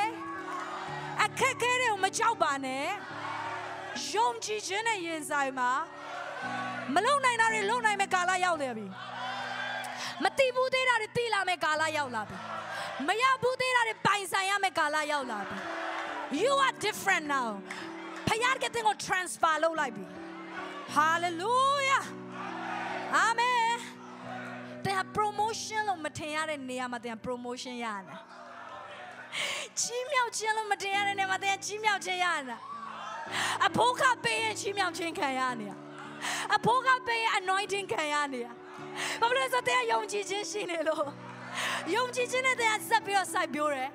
အခက်ခဲတွေကိုမကြောက်ပါနဲ့ယုံကြည်ခြင်းနဲ့ရင်ဆိုင်ပါမလုံနိုင်တာတွေလုံနိုင်မဲ့ကာလရောက်တယ်ပြီမတိဘူးသေးတာတွေတိလာမဲ့ကာလရောက်လာပြီ မရဘူးသေးတာတွေပိုင်ဆိုင်ရမဲ့ကာလရောက်လာပြီ you are different now ဖယားကတဲ့ကို transfer လုပ်လိုက်ပြီ hallelujah amen တဲ့ promotion လို့မထင်ရတဲ့နေရာမှာတဲ့ promotion ရရတယ်ကြီးမြောက်ခြင်းလို့မထင်ရတဲ့နေရာမှာတဲ့ကြီးမြောက်ခြင်းရရတယ်အဖိုးကပေးရင်ကြီးမြောက်ခြင်းခံရနေရအဖိုးကပေးရင် anointing ခံရနေရဘာလို့လဲဆိုတော့ယုံကြည်ခြင်းရှိနေလို့ ယုံကြည်ခြင်းနဲ့တရားဆက်ပြီးတော့စိုက်ပြောတယ်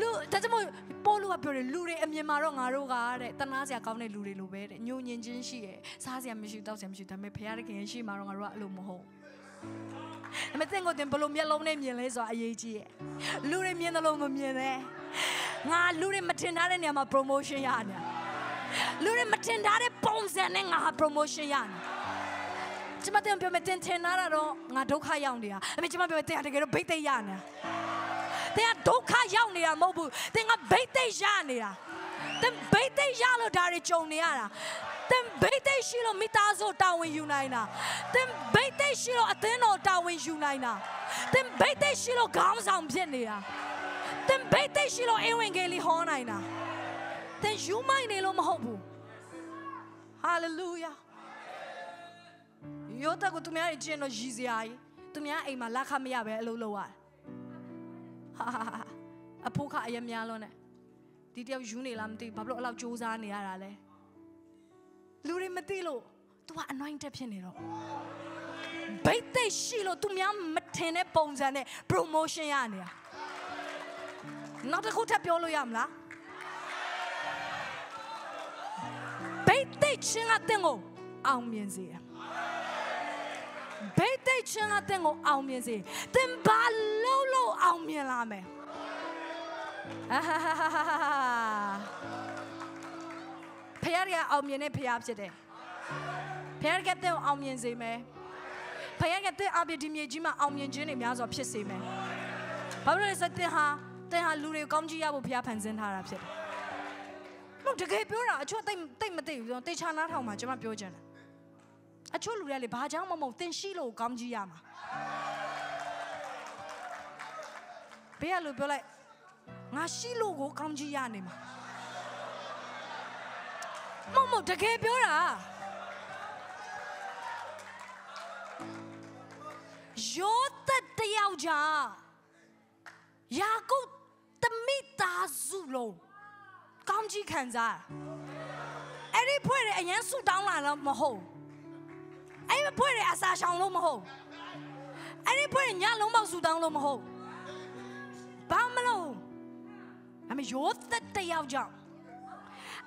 လူဒါကြောင့်မို့ပိုးလူကပြောတယ်လူတွေအမြင်မှာတော့ငါတို့ကတဲ့တနာစရာကောင်းတဲ့လူတွေလိုပဲတဲ့ညိုညင်ခြင်းရှိတယ်စားစရာမရှိတောက်စရာမရှိဒါပေမဲ့ဖခင်တခင်ရှိမှာတော့ငါတို့ကအဲ့လိုမဟုတ်အမေတင်ကိုတင်ဘလို့မျက်လုံးနဲ့မြင်လဲဆိုတာအရေးကြီးရဲ့လူတွေမြင်တယ်လို့မမြင်နဲ့ငါလူတွေမထင်ထားတဲ့နေရာမှာ promotion ရနေတာလူတွေမထင်ထားတဲ့ပုံစံနဲ့ငါဟာ promotion ရနေ ကျမတင်ပြောမယ်တင်ထင်လာတော့ငါဒုက္ခရောက်နေတာအမေကျမပြောမယ်တင်တကယ်တော့ဘိတ်သိက်ရနေတာတင်ကဒုက္ခရောက်နေတာမဟုတ်ဘူးတင်ကဘိတ်သိက်ရနေတာတင်ဘိတ်သိက်ရလို့ဒါတွေကြုံနေရတာတင်ဘိတ်သိက်ရှိလို့မိသားစုတာဝန်ယူနိုင်တာတင်ဘိတ်သိက်ရှိလို့အသင်းတော်တာဝန်ယူနိုင်တာတင်ဘိတ်သိက်ရှိလို့ခေါင်းဆောင်ဖြစ်နေတာတင်ဘိတ်သိက်ရှိလို့အဝင်ကလေးဟောနိုင်တာတင်ယူမိုက်နေလို့မဟုတ်ဘူးဟာ လေလုယာယောသကိုသူများရဲ့ကျင့်တော့ရည်စရာကြီးသူများအိမ်မှာလက်ခမရပဲအလုပ်လုပ်ရတယ်ဟာဟာဟာအဖိုးခအယများလုံးနဲ့ဒီတယောက်ယူနေလားမသိဘာလို့အလောက်စူးစမ်းနေရတာလဲလူတွေမသိလို့ तू က anointed ဖြစ်နေတော့ဘိတ်သိက်ရှိလို့သူများမထင်တဲ့ပုံစံနဲ့ promotion ရနေတာနောက်တစ်ခုထပ်ပြောလို့ရမလားဘိတ်သိက်ချင်းကတဲ့ကိုအောင်မြင်စေတယ် ဘိတ်သိက်ချင်းကတဲ့ကိုအောင်မြင်စေသင်ဘာလို့လို့အောင်မြင်လာမယ်အာဟာဟာဟာဖခင်ကအောင်မြင်တဲ့ဖခင်ဖြစ်တယ်ဖခင်ကတဲ့ကိုအောင်မြင်စေမယ်ဖခင်ကတဲ့အပြစ်ဒီမြေကြီးမှာအောင်မြင်ခြင်းတွေများစွာဖြစ်စေမယ်ဘာလို့လဲဆိုတော့သင်ဟာသင်ဟာလူတွေကိုကောင်းကြီးရဖို့ဖခင်ဖန်ဆင်းထားတာဖြစ်တယ်မဟုတ်တကယ်ပြောတာအချို့တိတ်တိတ်မသိဘူးတေချာနားထောင်မှာကျွန်မပြောချင်တယ် အချို့လူတွေလေဘာကြောင့်မမဟုတ်သင်ရှိလို့ကောင်းကြီးရမှာဘေးကလူပြောလိုက်ငါရှိလို့ကိုကောင်းကြီးရနေမှာမမတကယ်ပြောတာယောသက်တယောက်ကြာယာကုပ်တမိသားစုလုံးကောင်းကြီးခံစားအဲ့ဒီဖွဲ့တဲ့အရင်ဆူတောင်းလာတော့မဟုတ် အဲ့ဒီဖွဲ့တဲ့အစာရှောင်လို့မဟုတ်အဲ့ဒီဖွဲ့ညလုံးပေါက်ဆူတောင်းလို့မဟုတ်ဘာမလို့အမေယောသက်တယောက်ကြောင့်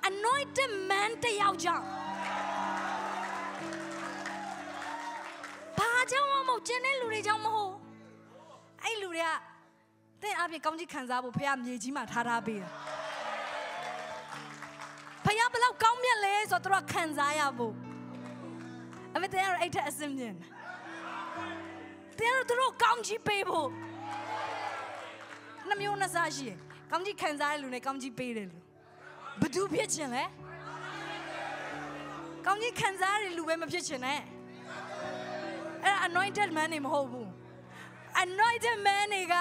anointed man တယောက်ကြောင့်ဘာကြောင့်မဟုတ်ကျန်တဲ့လူတွေကြောင့်မဟုတ်အဲ့လူတွေကတဲ့အပြည့်ကောင်းကြီးခံစားဖို့ဖခင်မြေကြီးမှာထားထားပေးတာဖခင်ဘလောက်ကောင်းမြတ်လဲဆိုတော့သူတို့ခံစားရဖို့ အမေတဲ့အဲ့ထက်အစင်းမြင်တဲ့သူတို့ကောင်းကြီးပေးဖို့နှမျိုးနှစ်စားရှိတယ်ကောင်းကြီးခံစားရတဲ့လူနဲ့ကောင်းကြီးပေးတယ်လူဘသူဖြစ်ချင်လဲကောင်းကြီးခံစားရတဲ့လူပဲမဖြစ်ချင်နဲ့အဲ့ဒါ anointed man နေမဟုတ်ဘူး anointed man တွေက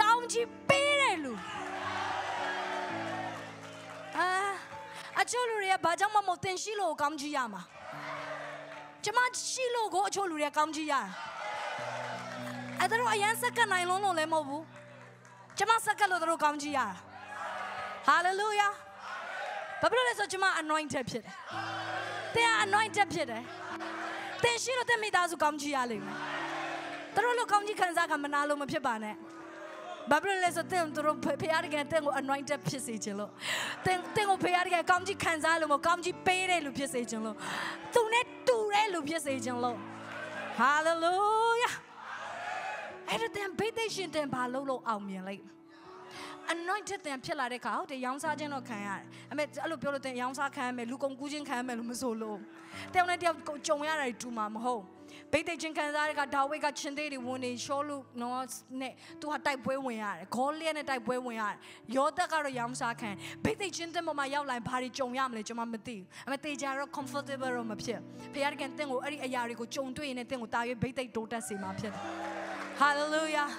ကောင်းကြီးပေးတယ်လူအာအချို့လူတွေကဘာကြောင့်မှမဟုတ်တင်ရှိလို့ကောင်းကြီးရမှာ ကျမရှိလို့ကိုအချို့လူတွေကကောင်းကြီးရအဲ့ဒါတော့အရင်စက္ကန့်နိုင်လုံးလုံးလည်းမဟုတ်ဘူးကျမစက္ကန့်လို့တို့ကောင်းကြီးရ hallelujah ဘာဖြစ်လို့လဲဆိုကျမ anointed ဖြစ်တယ်တင်က anointed ဖြစ်တယ်တင်ရှိလို့တင်မိသားစုကောင်းကြီးရလိမ့်မယ်တို့လို့ကောင်းကြီးခံစားကမနာလို့မဖြစ်ပါနဲ့ ဘာဖြစ်လို့လဲဆိုတင်တို့ဖရားတကယ်တင်ကို anointed ဖြစ်စေခြင်းလို့တင်တင်ကိုဖရားတကယ်ကောင်းကြီးခံစားလို့မကောင်းကြီးပေးတဲ့လူဖြစ်စေခြင်းလို့သူနဲ့တူတဲ့လူဖြစ်စေခြင်းလို့ hallelujah အဲ့ဒါတင်ဘိသိရှင်တင်ဘာလို့လို့အောင်မြင်လိုက် anointed တင်ဖြစ်လာတဲ့ခါဟုတ်တယ်ရောင်းစားခြင်းတော့ခံရတယ်အမေအဲ့လိုပြောလို့တင်ရောင်းစားခံရမယ်လူကုန်ကူးခြင်းခံရမယ်လို့မဆိုလို့တယောက်နဲ့တယောက်ကြုံရတာတူမှာမဟုတ် ဘိသိချင်းခံစားတဲ့ကဒါဝိတ်ကချင်းသေးတွေဝင်နေရှောလူနော်နဲ့သူဟာတိုက်ပွဲဝင်ရတယ်ဂေါလျက်နဲ့တိုက်ပွဲဝင်ရတယ်ယောသက်ကတော့ရောင်းစားခံဘိသိချင်းတဲ့ပေါ်မှာရောက်လာရင်ဘာတွေကြုံရမလဲကျွန်မမသိဘူးအမေတေချာတော့ comfortable တော့မဖြစ်ဖခင်ကတင့်ကိုအဲ့ဒီအရာတွေကိုကြုံတွေ့ရင်တင့်ကိုတာရွေးဘိသိတိုးတက်စေမှာဖြစ်တယ် hallelujah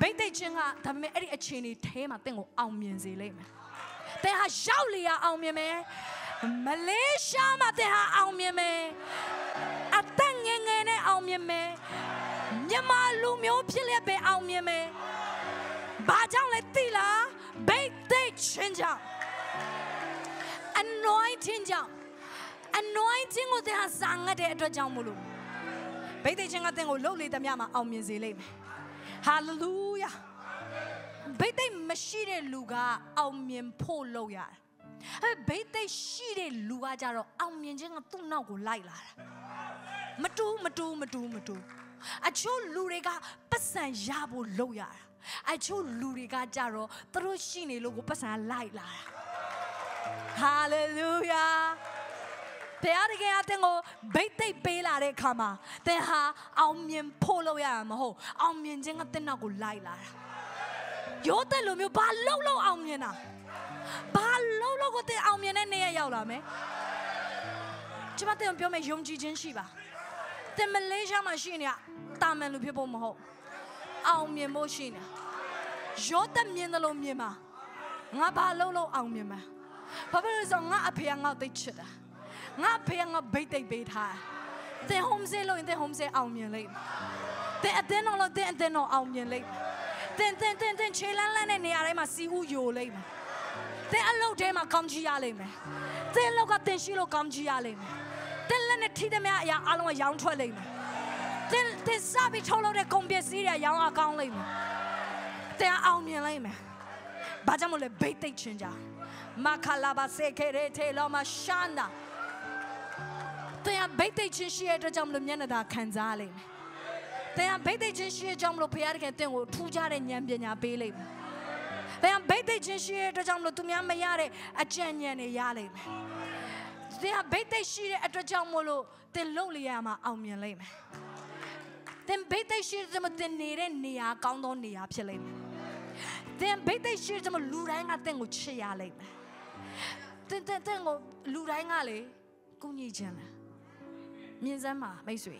ဘိတ်သိက်ချင်းကဒါပေမဲ့အဲ့ဒီအခြေအနေထဲမှာတင့်ကိုအောင်မြင်စေလိမ့်မယ်။တဲ့ဟာရောက်လျာအောင်မြင်မယ်။မလေးရှားမှာတဲ့ဟာအောင်မြင်မယ်။အသက် ငယ်ငယ်နဲ့အောင်မြင်မယ်။မြန်မာလူမျိုးဖြစ်လျက်ပဲအောင်မြင်မယ်။ဘာကြောင့်လဲသိလား။ဘိတ်သိက်ချင်းကြောင့် anointing ကြောင့် anointing ကိုတဲ့ဟာစံငတ်တဲ့အတွက်ကြောင့်မလို့ဘိတ်သိက်ချင်းကတဲ့ကိုလှုပ်လေသမျှမှာအောင်မြင်စေလိမ့်မယ်။ hallelujah ဘိတ်သိက်မရှိတဲ့လူကအောင်မြင်ဖို့လုပ်ရတယ်။အဲဘိတ်သိက်ရှိတဲ့လူကကြတော့အောင်မြင်ခြင်းကသူ့နောက်ကိုလိုက်လာတာ။ မတူးမတူးမတူးမတူးအချို့လူတွေကပတ်စံရဖို့လုပ်ရတာ။အချို့လူတွေကကြတော့သူတို့ရှိနေလို့ကိုပတ်စံလိုက်လာတာ။ hallelujah ဘုရားတကယ်အသင်ကိုဗိတ်သိက်ပေးလာတဲ့အခါမှာသင်ဟာအောင်မြင်ဖို့လို့ရမှာမဟုတ်အောင်မြင်ခြင်းကသင်နောက်ကိုလိုက်လာတာရိုးတဲ့လူမျိုးဘာလုံလုံအောင်မြင်တာဘာလုံလုံကိုသင်အောင်မြင်တဲ့နေ့ရက်ရောက်လာမယ်ကျွန်မတင်ပြောမယ်ယုံကြည်ခြင်းရှိပါ သင်မလေးရှားမှာရှိနေတာတာမန်လူဖြစ်ဖို့မဟုတ်အောင်မြင်ဖို့ရှိနေတာရိုးတဲ့မြင်တယ်လို့မြင်ပါငါဘာလုံလုံအောင်မြင်မှာဘာဖြစ်လို့လဲဆိုတော့ငါအဖေကငါ့ကိုသိချစ်တာငါအဖေကငါဘိတ်သိက်ပေးထားတယ်သင် home stay လို့ရင်သင် home stay အောင်မြင်လိမ့်မယ်သင်အတင်းတော်လို့သင်အတင်းတော်အောင်မြင်လိမ့်မယ်သင်သင်သင်သင်ခြေလန်းလန်းတဲ့နေရာတိုင်းမှာစီဦးယိုလိမ့်မယ်သင်အလုပ်ထဲမှာကောင်းချီးရလိမ့်မယ်သင်အလုပ်ကသင်ရှိလို့ကောင်းချီးရလိမ့်မယ်သင် လက်နဲ့ထိသမျှအရာအလုံးကရောင်းထွက်လိမ့်မယ်သင်သင်စပြီးထုတ်လုပ်တဲ့ကုန်ပစ္စည်းတွေရောင်းအကောင်းလိမ့်မယ်သင်အောင်မြင်လိမ့်မယ်ဘာကြောင့်မလဲဘိတ်သိက်ချင်းကြမခလာဘာစေခေရေတေလောမရှန္ဒာသင်ဘိတ်သိက်ချင်းရှိတဲ့အတွက်ကြောင့်မလို့မျက်နှာသာခံစားလိမ့်မယ်သင်ဘိတ်သိက်ချင်းရှိတဲ့ကြောင့်မလို့ဖခင်တကယ်သင်ကိုထူးခြားတဲ့ဉာဏ်ပညာပေးလိမ့်မယ်သင်ဘိတ်သိက်ချင်းရှိတဲ့အတွက်ကြောင့်မလို့သူများမရတဲ့အကြံဉာဏ်တွေရလိမ့်မယ် သင်ဘိတ်သိက်ရှိတဲ့အတွက်ကြောင့်မလို့သင်လုံလျာမှာအောင်မြင်လိမ့်မယ်သင်ဘိတ်သိက်ရှိတဲ့မသင်နေတဲ့နေရာကောင်းသောနေရာဖြစ်လိမ့်မယ်သင်ဘိတ်သိက်ရှိတဲ့မလူတိုင်းကသင်ကိုချစ်ရလိမ့်မယ်သင်သင်သင်ကိုလူတိုင်းကလေကုညီခြင်းလားမြင်စမ်းပါမိတ်ဆွေ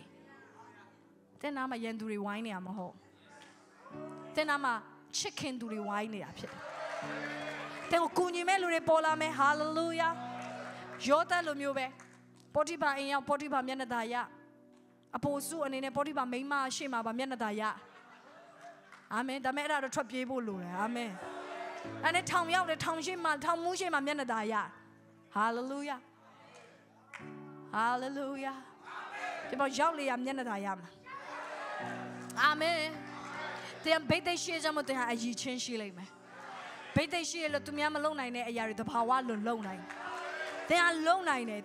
တဲ့နာမှာရန်သူတွေဝိုင်းနေရမဟုတ်တဲ့နာမှာချစ်ခင်သူတွေဝိုင်းနေတာဖြစ်တယ်တဲ့ကိုကုညီမဲ့လူတွေပေါ်လာမယ်ဟာလေလုယာ ယောသလိုမျိုးပဲပေါ်တိပါအိမ်ရောက်ပေါ်တိပါမျက်နှာသာရအပိုစုအနေနဲ့ပေါ်တိပါမိန်းမရှိမှာပါမျက်နှာသာရအာမင်ဒါမဲ့အဲ့ဒါတော့ထွက်ပြေးဖို့လိုတယ်အာမင်အဲ့နဲ့ထောင်ရောက်တယ်ထောင်ရှိမှာထောင်မှုရှိမှာမျက်နှာသာရဟာလေလုယာဟာလေလုယာဒီပေါ်ရောက်လေရမျက်နှာသာရမှာအာမင်တဲ့ဘိတ်သိရှိကြမှာတဲ့အည်ချင်းရှိလိမ့်မယ်ဘိတ်သိရှိရလို့သူများမလုံနိုင်တဲ့အရာတွေတဘာဝလွန်လုံနိုင်တဲ့ ကလုံနိုင်တယ်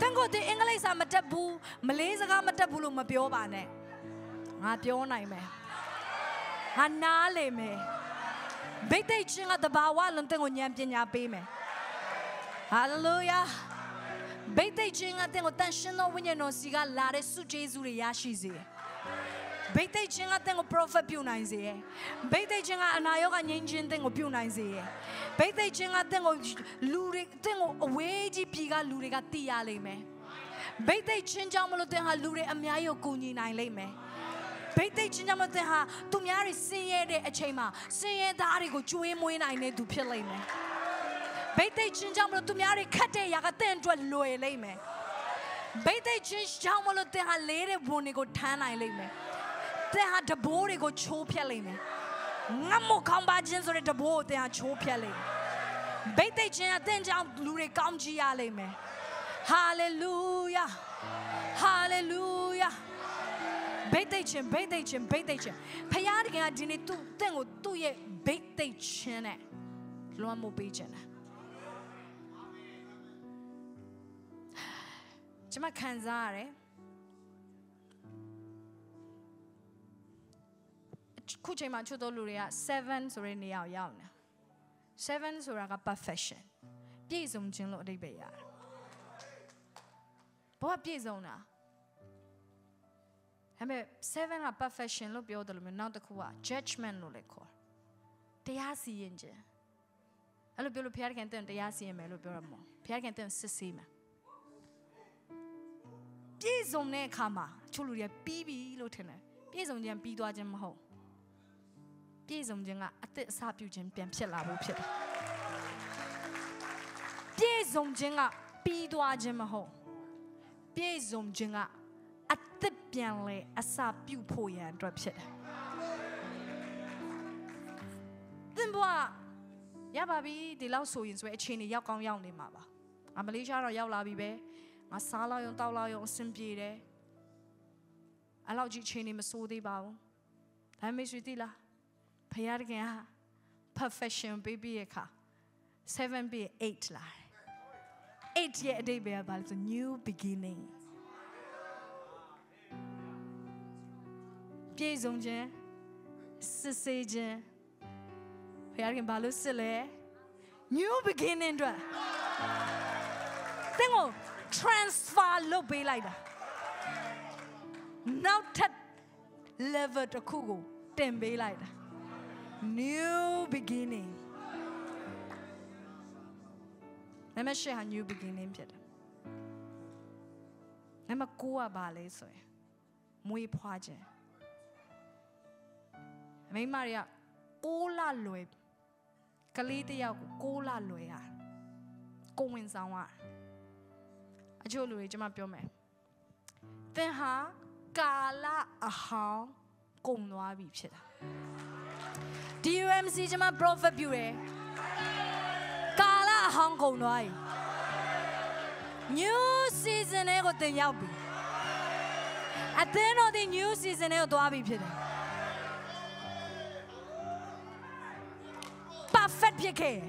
တန်ကိုတဲ့အင်္ဂလိပ်စာမတတ်ဘူးမလေးစကားမတတ်ဘူးလို့မပြောပါနဲ့ငါပြောနိုင်မယ်ငါနားလေမယ်ဘိတ်သိချင်းကတဘာဝလွန်တဲ့ကိုဉာဏ်ပညာပေးမယ်ဟာလေလုယာဘိတ်သိချင်းကတဲ့ကိုတန်ရှင်သောဝိညာဉ်တော်စီကလာတဲ့စုကျေးဇူးတွေရရှိစေတယ် ဘိတ်သိက်ချင်းကတင့်ကို prophet ပြုနိုင်စေရယ်ဘိတ်သိက်ချင်းကအနာရောဂါငြိမ်းချင်းတင့်ကိုပြုနိုင်စေရယ်ဘိတ်သိက်ချင်းကတင့်ကိုလူတွေတင့်ကိုအဝေးကြီးပြည်ကလူတွေကတည်ရလိမ့်မယ်ဘိတ်သိက်ချင်းကြောင့်မလို့တင်ဟာလူတွေအများကြီးကိုကူညီနိုင်လိမ့်မယ်ဘိတ်သိက်ချင်းကြောင့်မလို့တင်ဟာသူများတွေဆင်းရဲတဲ့အချိန်မှာဆင်းရဲသားတွေကိုကျွေးမွေးနိုင်တဲ့သူဖြစ်လိမ့်မယ်ဘိတ်သိက်ချင်းကြောင့်မလို့သူများတွေခတ်တဲ့ຢာကတင့်အတွက်လွယ်လိမ့်မယ်ဘိတ်သိက်ချင်းကြောင့်မလို့တင်ဟာလေးတဲ့ဝန်တွေကိုထမ်းနိုင်လိမ့်မယ် တဲ့ဟာတဘိုးတွေကိုချိုးဖျက်လိမ့်မယ်ငတ်မို့ကောင်းပါခြင်းဆိုတဲ့တဘိုးကိုတဲ့ဟာချိုးဖျက်လိမ့်မယ်ဘိတ်သိက်ခြင်းအသင်ကြောင့်လူတွေကောင်းချီးရလိမ့်မယ်ဟာလေလုယာဟာလေလုယာဘိတ်သိက်ခြင်းဘိတ်သိက်ခြင်းဘိတ်သိက်ခြင်းဖခင်တကယ်ကဒီနေ့သူ့တင့်ကိုသူ့ရဲ့ဘိတ်သိက်ခြင်းနဲ့လွှမ်းမိုးပေးခြင်းတယ်ကျွန်မခံစားရတယ် ခုချိန်မှာချွတ်တော်လူတွေက7ဆိုတဲ့နေရာကိုရောက်နေ7ဆိုတာက perfection ပြည့်စုံခြင်းလို့အဓိပ္ပာယ်ရတယ်ဘာပြည့်စုံတာဟဲ့မဲ့7က perfection လို့ပြောတယ်လို့မျိုးနောက်တစ်ခုက judgment လို့လည်းခေါ်တရားစီရင်ခြင်းအဲ့လိုပြောလို့ဘုရားခင်တန်တရားစီရင်မယ်လို့ပြောရမှာဘုရားခင်တန်စစ်ဆေးမယ်ပြည့်စုံတဲ့အခါမှာချို့လူတွေပြီးပြီလို့ထင်တယ်ပြည့်စုံခြင်းပြီးသွားခြင်းမဟုတ် ပြည့်စုံခြင်းကအသက်အစပြုခြင်းပြန်ဖြစ်လာဖို့ဖြစ်တယ်ပြည့်စုံခြင်းကပြီးသွားခြင်းမဟုတ်ပြည့်စုံခြင်းကအသက်ပြန်လဲအစပြုဖို့ရန်အတွက်ဖြစ်တယ်သင်ဘွားရပါပြီဒီလောက်ဆိုရင်ဆိုအချိန်တွေရောက်ကောင်းရောက်နေမှာပါအမလေးရှားတော့ရောက်လာပြီပဲငါစားလောက်ရုံတောက်လောက်ရုံအဆင်ပြေတယ်အဲ့လောက်ကြီးအချိန်တွေမစိုးသေးပါဘူးဒါမေ့ဆွေတိလား ဖခင်တခင်ဟာ perfection ပေးပြီးရခါ7ပြီး8လာတယ်8ရဲ့အတိတ်ပဲဘာလဲဆို new beginning ပြည့်စုံခြင်းစစ်ဆေးခြင်းဖခင်ဘာလို့စစ်လဲ new beginning အတွက်တင်းကို transfer လုပ်ပေးလိုက်တာနောက်ထပ် level တစ်ခုကိုတင်ပေးလိုက်တာ new beginning နံပါတ်၈ဟာ new beginning ဖြစ်တယ်နံပါတ်9ကဘာလဲဆိုရင်မွေးဖွားခြင်းအမိမတွေက6လလွယ်ကလေးတစ်ယောက်ကို6လလွယ်ရကိုဝင်ဆောင်ရအချို့လူတွေကျွန်မပြောမယ်သင်ဟာကာလအဟောင်းကုန်သွားပြီဖြစ်တာ DUMC ကျွန်မ prophet ပြုတယ်ကာလအဟောင်းကုန်သွားပြီ new season တွေကိုသင်ရောက်ပြီအသင်းတော်ဒီ new season တွေကိုသွားပြီဖြစ်တယ် perfect ဖြစ်ခဲ့တယ်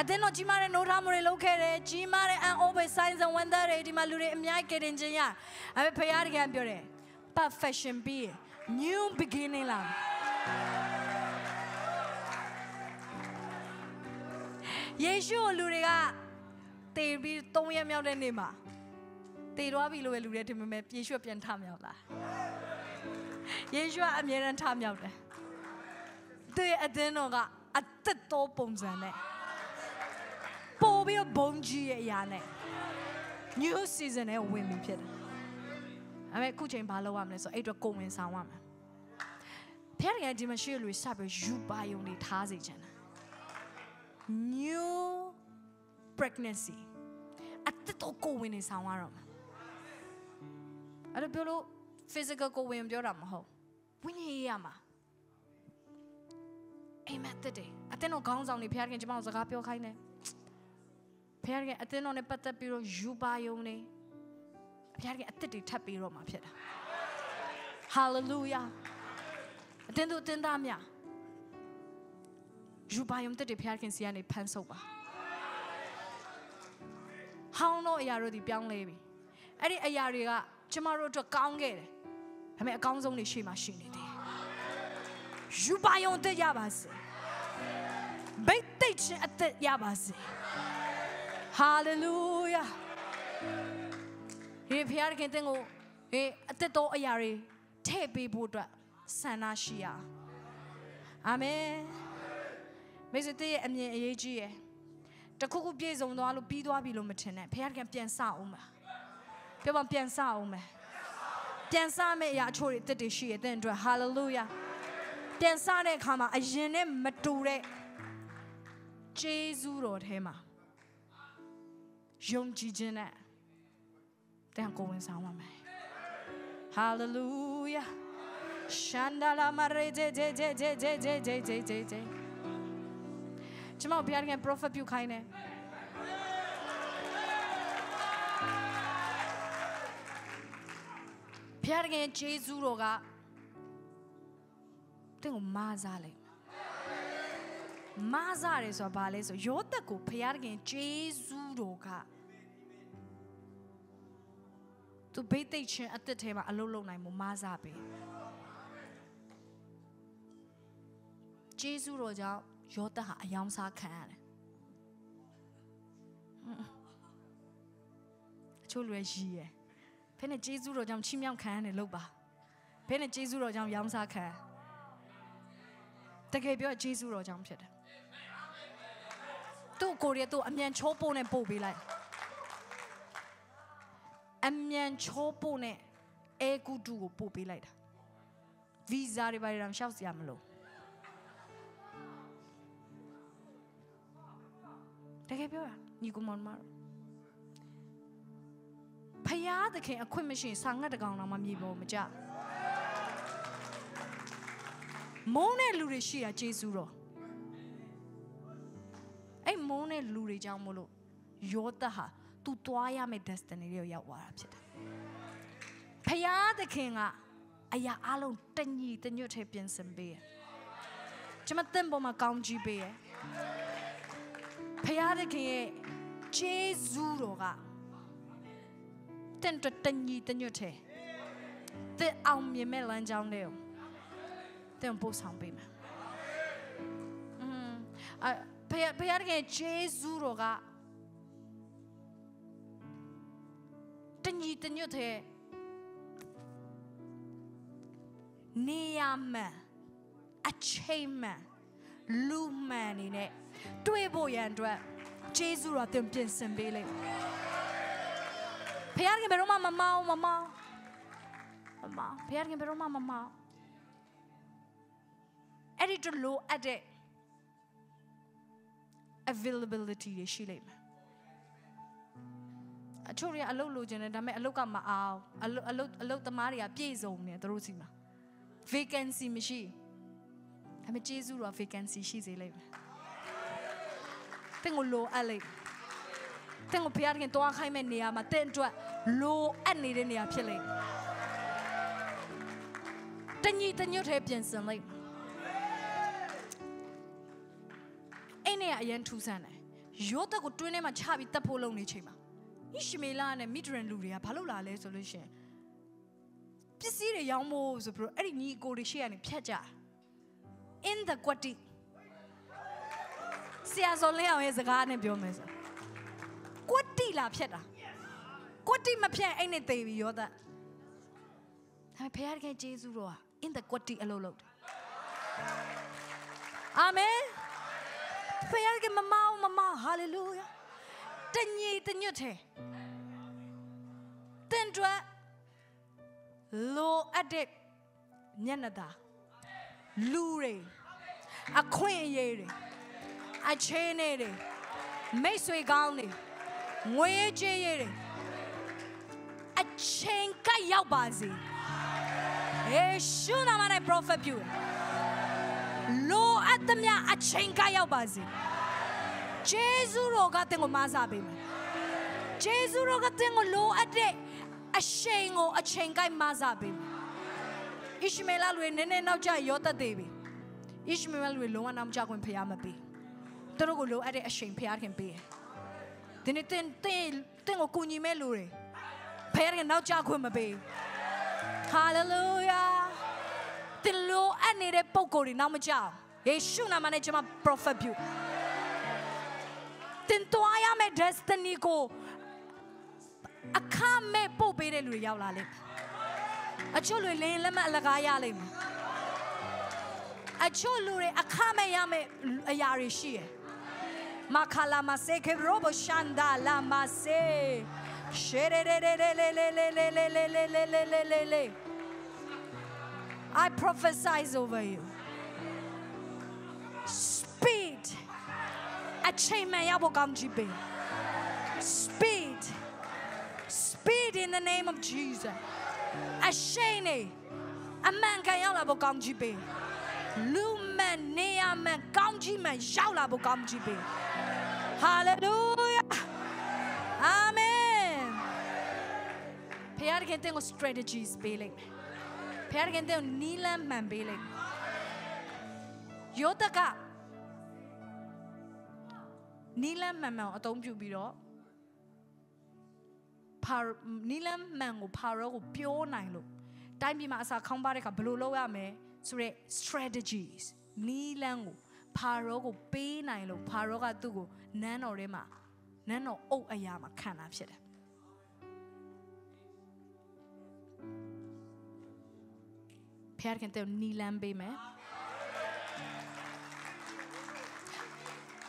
အသင်းတော်ကြီးမားတဲ့နိုးထားမှုတွေလုပ်ခဲ့တယ်ကြီးမားတဲ့အန်အိုးပဲ signs and wonders တွေဒီမှာလူတွေအများကြီးကတင်ခြင်းရအဲဖခင်တကယ်ပြောတယ် perfection ပြီး new beginning လာ ယေရှုကိုလူတွေကတည်ပြီး၃ရက်မြောက်တဲ့နေ့မှာတည်သွားပြီလို့ပဲလူတွေထင်ပေမဲ့ယေရှုပြန်ထမြောက်လာယေရှုကအမြဲတမ်းထမြောက်တယ်သူရဲ့အသင်းတော်ကအသက်တော်ပုံစံနဲ့ပို့ပြီးဘုံကြီးရဲ့အရာနဲ့ new season နဲ့ဝင်ပြီဖြစ်တယ်။အဲ့မဲ့အခုချိန်ဘာလုပ်ရမလဲဆိုအဲ့အတွက်ကိုဝင်ဆောင်ရမယ်။ဖခင်ကဒီမှာရှိလို့စပြီးယူပါယုံနေထားစေချင်တယ်။ new pregnancy အတတော်ကိုဝင်နေဆောင်ရတော့မှာ။အဲ့ဒါပြောလို့ physical ကိုဝင်ပြောတာမဟုတ်။ဝိညာဉ်ရေးရမှာ။အိမ်မက်တဲ့တဲ့အတင်းတော်ခေါင်းဆောင်နေဖခင်ကျွန်မတို့စကားပြောခိုင်းတယ်။ဖခင်ကအတင်းတော်နဲ့ပတ်သက်ပြီးတော့ယူပါယုံနေဖခင်ကအသက်တွေထပ်ပြီးတော့မှာဖြစ်တာ။ hallelujah အတင်းတို့တင်းသားများ ယူပါယုံတဲ့တွေဖခင်စီကနေဖန်ဆုပ်ပါဟောင်းတော့အရာတို့ဒီပြောင်းလဲပြီအဲ့ဒီအရာတွေကကျမတို့အတွက်ကောင်းခဲ့တယ်ဒါပေမဲ့အကောင်းဆုံးတွေရှေ့မှာရှိနေတယ်ယူပါယုံတဲ့ရပါစေဘိတ်တိတ်ချင်းအသက်ရပါစေဟာလေလုယာဒီဖခင်တင်ကိုအေးအသက်တော်အရာတွေထည့်ပေးဖို့အတွက်ဆန္ဒရှိရအာမင် မိတ်ဆွေတည်းရဲ့အမြင်အရေးကြီးရယ်တခုခုပြည့်စုံသွားလို့ပြီးသွားပြီလို့မထင်နဲ့ဖခင်ပြန်စအောင်ပါပြောပါပြန်စအောင်မယ်ပြန်စမယ့်အရာအချို့တွေတက်တည်ရှိရတဲ့အတွက် hallelujah ပြန်စတဲ့အခါမှာအရင်နဲ့မတူတဲ့ဂျေဇုတော်ထဲမှာယုံကြည်ခြင်းနဲ့တန်ကိုဝင်ဆောင်ပါမယ် hallelujah ရှန္ဒလာမရေဂျေဂျေဂျေဂျေဂျေဂျေဂျေဂျေဂျေဂျေ ကျွန်မဘုရားက prophet ပြုခိုင်းတယ်ဘုရားကဂျေဇုတော်ကတင်းကိုမာစားလိုက်မာစားတယ်ဆိုတာဘာလဲဆိုယောသက်ကိုဘုရားခင်ဂျေဇုတော်ကသူဘိတ်သိက်ချင်းအသက်ထဲမှာအလုံးလုံးနိုင်မှုမာစားပေးဂျေဇုတော်ကြောင့် ယောသက်ဟာအယောင်စားခံရတယ်အချို့လူရရှိရယ်ဖဲနဲ့ဂျေဇုတော်ကြောင့်ချီးမြှောက်ခံရတယ်လို့ပါဖဲနဲ့ဂျေဇုတော်ကြောင့်ရောင်းစားခံတကယ်ပြောဂျေဇုတော်ကြောင့်ဖြစ်တယ်သူ့ကိုရီးယားသူ့အမြန်ချိုးပို့နဲ့ပို့ပေးလိုက်အမြန်ချိုးပို့နဲ့အဲကူတူကိုပို့ပေးလိုက်တာဗီဇာတွေဘာတွေတော့ရှောက်စရာမလို တကယ်ပြောတာညီကောင်မတို့ဖယားသခင်အခွင့်မရှိစာငတ်တကောင်တော့မမြေပေါ်မကြမုန်းတဲ့လူတွေရှိတာဂျေဇုတော်အဲ့မုန်းတဲ့လူတွေကြောင့်မလို့ယောသဟာသူသွားရမယ့် destiny တွေကိုရောက်သွားတာဖြစ်တယ်ဖယားသခင်ကအရာအလုံးတညီတညွတ်ထဲပြင်ဆင်ပေးတယ်ကျွန်မသင်ပေါ်မှာကောင်းကြီးပေးတယ် ဖယားသခင်ရဲ့ဂျေဇုတော်ကတင့်တတညီတညွတ်ထဲတဲ့အောင်မြင်မဲ့လမ်းကြောင်းတွေကိုတဲ့ပို့ဆောင်ပေးမယ်။อืมအဖေဖေရကဂျေဇူးတော်ကညီတညွတ်တဲ့နေရာမှန်အချိန်မှန်လူမှန်နေနဲ့ တွေ့ဖို့ရန်အတွက်ဂျေဇုတော်သင်ပြင်ဆင်ပေးလိုက်ဖခင်ကဘယ်တော့မှမမောင်းမမောင်းမမောင်းဖခင်ကဘယ်တော့မှမမောင်းအဲ့ဒီတို့လိုအပ်တဲ့ availability တွေရှိလိမ့်မယ်အချို့တွေကအလုပ်လိုချင်တယ်ဒါပေမဲ့အလုပ်ကမအောင်အလုပ်အလုပ်အလုပ်သမားတွေကပြည့်စုံနေတယ်သူတို့စီမှာ vacancy မရှိဒါပေမဲ့ကျေးဇူးတော် vacancy ရှိစေလိမ့်မယ် တင်ကိုလိုအပ်လိမ့်တင်ကိုဘုရားခင်တွားခိုင်းမဲ့နေရာမှာတင်အတွက်လိုအပ်နေတဲ့နေရာဖြစ်လိမ့်တညီတညွတ်ထဲပြင်ဆင်လိမ့်အဲ့နေရအရင်ထူးဆန်းတယ်ယောသက်ကိုတွင်းထဲမှာချပြီးတက်ဖို့လုပ်နေချိန်မှာဣရှမေလနဲ့မိဒရန်လူတွေကဘာလုပ်လာလဲဆိုလို့ရှိရင်ပစ္စည်းတွေရောင်းဖို့ဆိုပြီးတော့အဲ့ဒီညီကိုတွေရှေ့ကနေဖြတ်ကြ in the quati ဆရာစောလင်းအောင်ရဲ့စကားနဲ့ပြောမယ်ဆိုကွတ်တီလာဖြတ်တာကွတ်တီမဖြတ်အဲ့နဲ့သေးပြီရောသားဒါပေမဲ့ဖခင်ဂျေဇုတော်က in the quati အလုပ်လုပ်တယ်အာမင်ဖခင်မမောင်းမမောင်း hallelujah တညီတညွတ်တယ်တန်တွက်လိုအပ်တဲ့ညနေသားလူတွေအခွင့်အရေးတွေ အချင်းတွေမိတ်ဆွေကောင်းတွေငွေကြေးတွေအချင်းကရောက်ပါစေယေရှုနာမနဲ့ prophet ပြုလိုအပ်သမျှအချင်းကရောက်ပါစေဂျေဇုတော်ကတင်ကိုမဆာပေးမယ်ဂျေဇုတော်ကတင်ကိုလိုအပ်တဲ့အရှိန်ကိုအချိန်ကိုက်မဆာပေးမယ်ဣရှမေလလူတွေနည်းနည်းနောက်ကျရောတတ်သေးပြီဣရှမေလလူတွေလုံးဝနောက်ကျခွင့်ဖရားမပေး သူတို့ကိုလိုအပ်တဲ့အချိန်ဖရားခင်ပေးတယ်ဒီနေ့တင်တင်တင်ကိုကူညီမဲ့လူတွေဖရားခင်နောက်ကျခွင့်မပေးဟာလေလုယာတင်လိုအပ်နေတဲ့ပုံကိုယ်တွေနောက်မကျယေရှုနာမနဲ့ကျွန်မ prophet ပြုတင်သွားရမယ့် destiny ကိုအခမဲ့ပို့ပေးတဲ့လူတွေရောက်လာလိမ့်မယ်အချို့လူလင်းလက်မအလကားရလိမ့်မယ်အချို့လူတွေအခမဲ့ရမယ့်အရာတွေရှိရယ် Robo Shanda I prophesize over you. Speed. Speed. Speed in the name of Jesus. Ashene. Amanka yala bokanjibe. Luma. န်ကန်ရောက်လာဖို့ကောင်းချီးပေးလူမှန်နေရမှန်ကောင်းချီးမှန်ရောက်လာဖို့ကောင်းချီးပေး hallelujah amen ဖခင်ကတင်ကို strategies ပေးလိုက်ဖခင်ကတင်ကိုနီးလန်းမှန်ပေးလိုက်ယောသကနီလန်းမှန်မှန်အသုံးပြုပြီးတော့ပါနီလန်းမှန်ကိုပါရောကိုပြောနိုင်လို့တိုင်းပြည်မှာအစာခေါင်းပါတဲ့ခါဘယ်လိုလုပ်ရမလဲဆိုရက် strategies နီလန်းကိုပါရောကိုပေးနိုင်လို့ပါရောကသူ့ကိုနန်းတော်ထဲမှာနန်းတော်အုပ်အရာမှာခံတာဖြစ်တယ်ဖခင်တဲ့နီလန်းပေးမယ်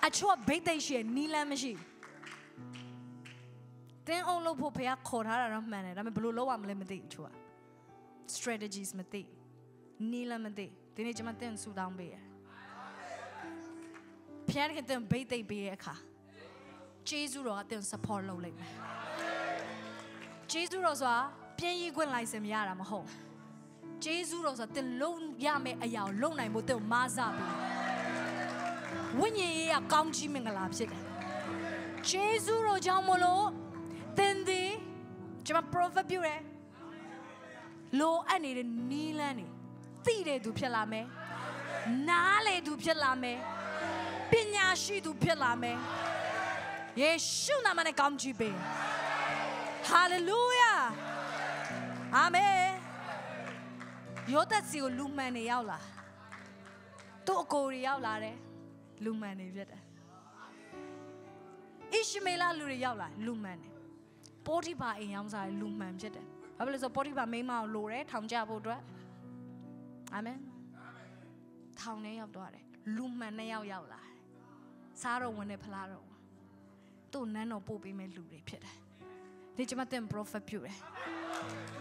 အချော့ဘိတ်သိရှိနီလန်းမရှိတင်းအောင်လို့ဖို့ဖះခေါ်ထားတာတော့မှန်တယ်ဒါပေမဲ့ဘယ်လိုလုပ်ရမလဲမသိဘူးချို့က strategies မသိနီလန်းမသိ ဒီနေ့ကျွန်မတင်းဆူတောင်းပေးရဖះကတင်းဘိတ်သိပေးရဲ့အခါဂျေဇုတော်ကတင်း support လုပ်လိုက်မယ်ဂျေဇုတော်ဆိုတာပြင်းရီခွင့်လိုက်စင်မရတာမဟုတ်ဂျေဇုတော်ဆိုတာတင်းလုံးရမယ့်အရာကိုလုံနိုင်ဖို့တင်းမားစားပေးဝိညာဉ်ရေးကကောင်းကြီးမင်္ဂလာဖြစ်တယ်။ဂျေဇုတော်ကြောင့်မလို့သင်သည်ကျွန်မ prophet ပြုတယ်။လိုအပ်နေတဲ့နီးလန်းနေ သိတဲ့သူဖြစ်လာမယ်။နားလေသူဖြစ်လာမယ်။ပညာရှိသူဖြစ်လာမယ်။ယေရှုနာမနဲ့ကောင်းကြီးပေး။ hallelujah အာမင်ယောသက်စီကိုလူမှန်နေရောက်လာသူ့အကိုတွေရောက်လာတယ်လူမှန်နေဖြစ်တယ်ဣရှမေလလူတွေရောက်လာလူမှန်တယ်ပိုတိပါအိမ်ရောက်စားတဲ့လူမှန်ဖြစ်တယ်ဘာဖြစ်လို့လဲဆိုတော့ပိုတိပါမိန်းမကိုလိုတယ်ထောင်ကြဖို့အတွက် အာမင်ထောင်ထဲရောက်သွားတယ်လူမှန်နှစ်ယောက်ရောက်လာတယ်စားတော့ဝင်နေဖလားတော့သူ့နန်းတော်ပို့ပေးမဲ့လူတွေဖြစ်တယ်ဒီကျမတင် prophet ပြုတယ်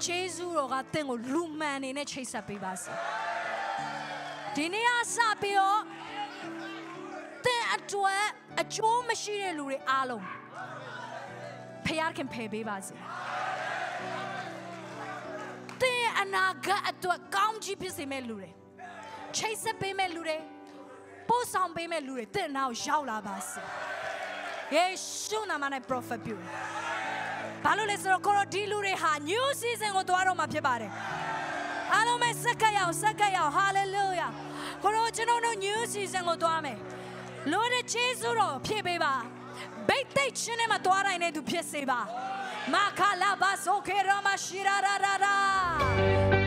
ဂျေဇုတော်ကတင့်ကိုလူမှန်အနေနဲ့ချိတ်ဆက်ပေးပါစေဒီနေ့ကစပြီးတော့တင်အတွက်အကျိုးမရှိတဲ့လူတွေအားလုံးဖခင်ဖယ်ပေးပါစေ တင်အနာဂတ်အတွက်ကောင်းကြီးဖြစ်စေမဲ့လူတွေချိတ်ဆက်ပေးမဲ့လူတွေပို့ဆောင်ပေးမဲ့လူတွေတင်နောက်ရောက်လာပါစေယေရှုနာမနဲ့ prophet ပြုတယ်ဘာလို့လဲဆိုတော့ကိုရောဒီလူတွေဟာ new season ကိုသွားတော့မှာဖြစ်ပါတယ်အားလုံးပဲစက္ကပ်ရအောင်စက္ကပ်ရအောင် hallelujah ကိုရောကျွန်တော်တို့ new season ကိုသွားမယ်လို့တဲ့ယေရှုတော်ဖြည့်ပေးပါဘိတ်သိက်ချင်းနဲ့မှသွားတိုင်းနဲ့သူဖြစ်စေပါ Makalabasokeramashirar.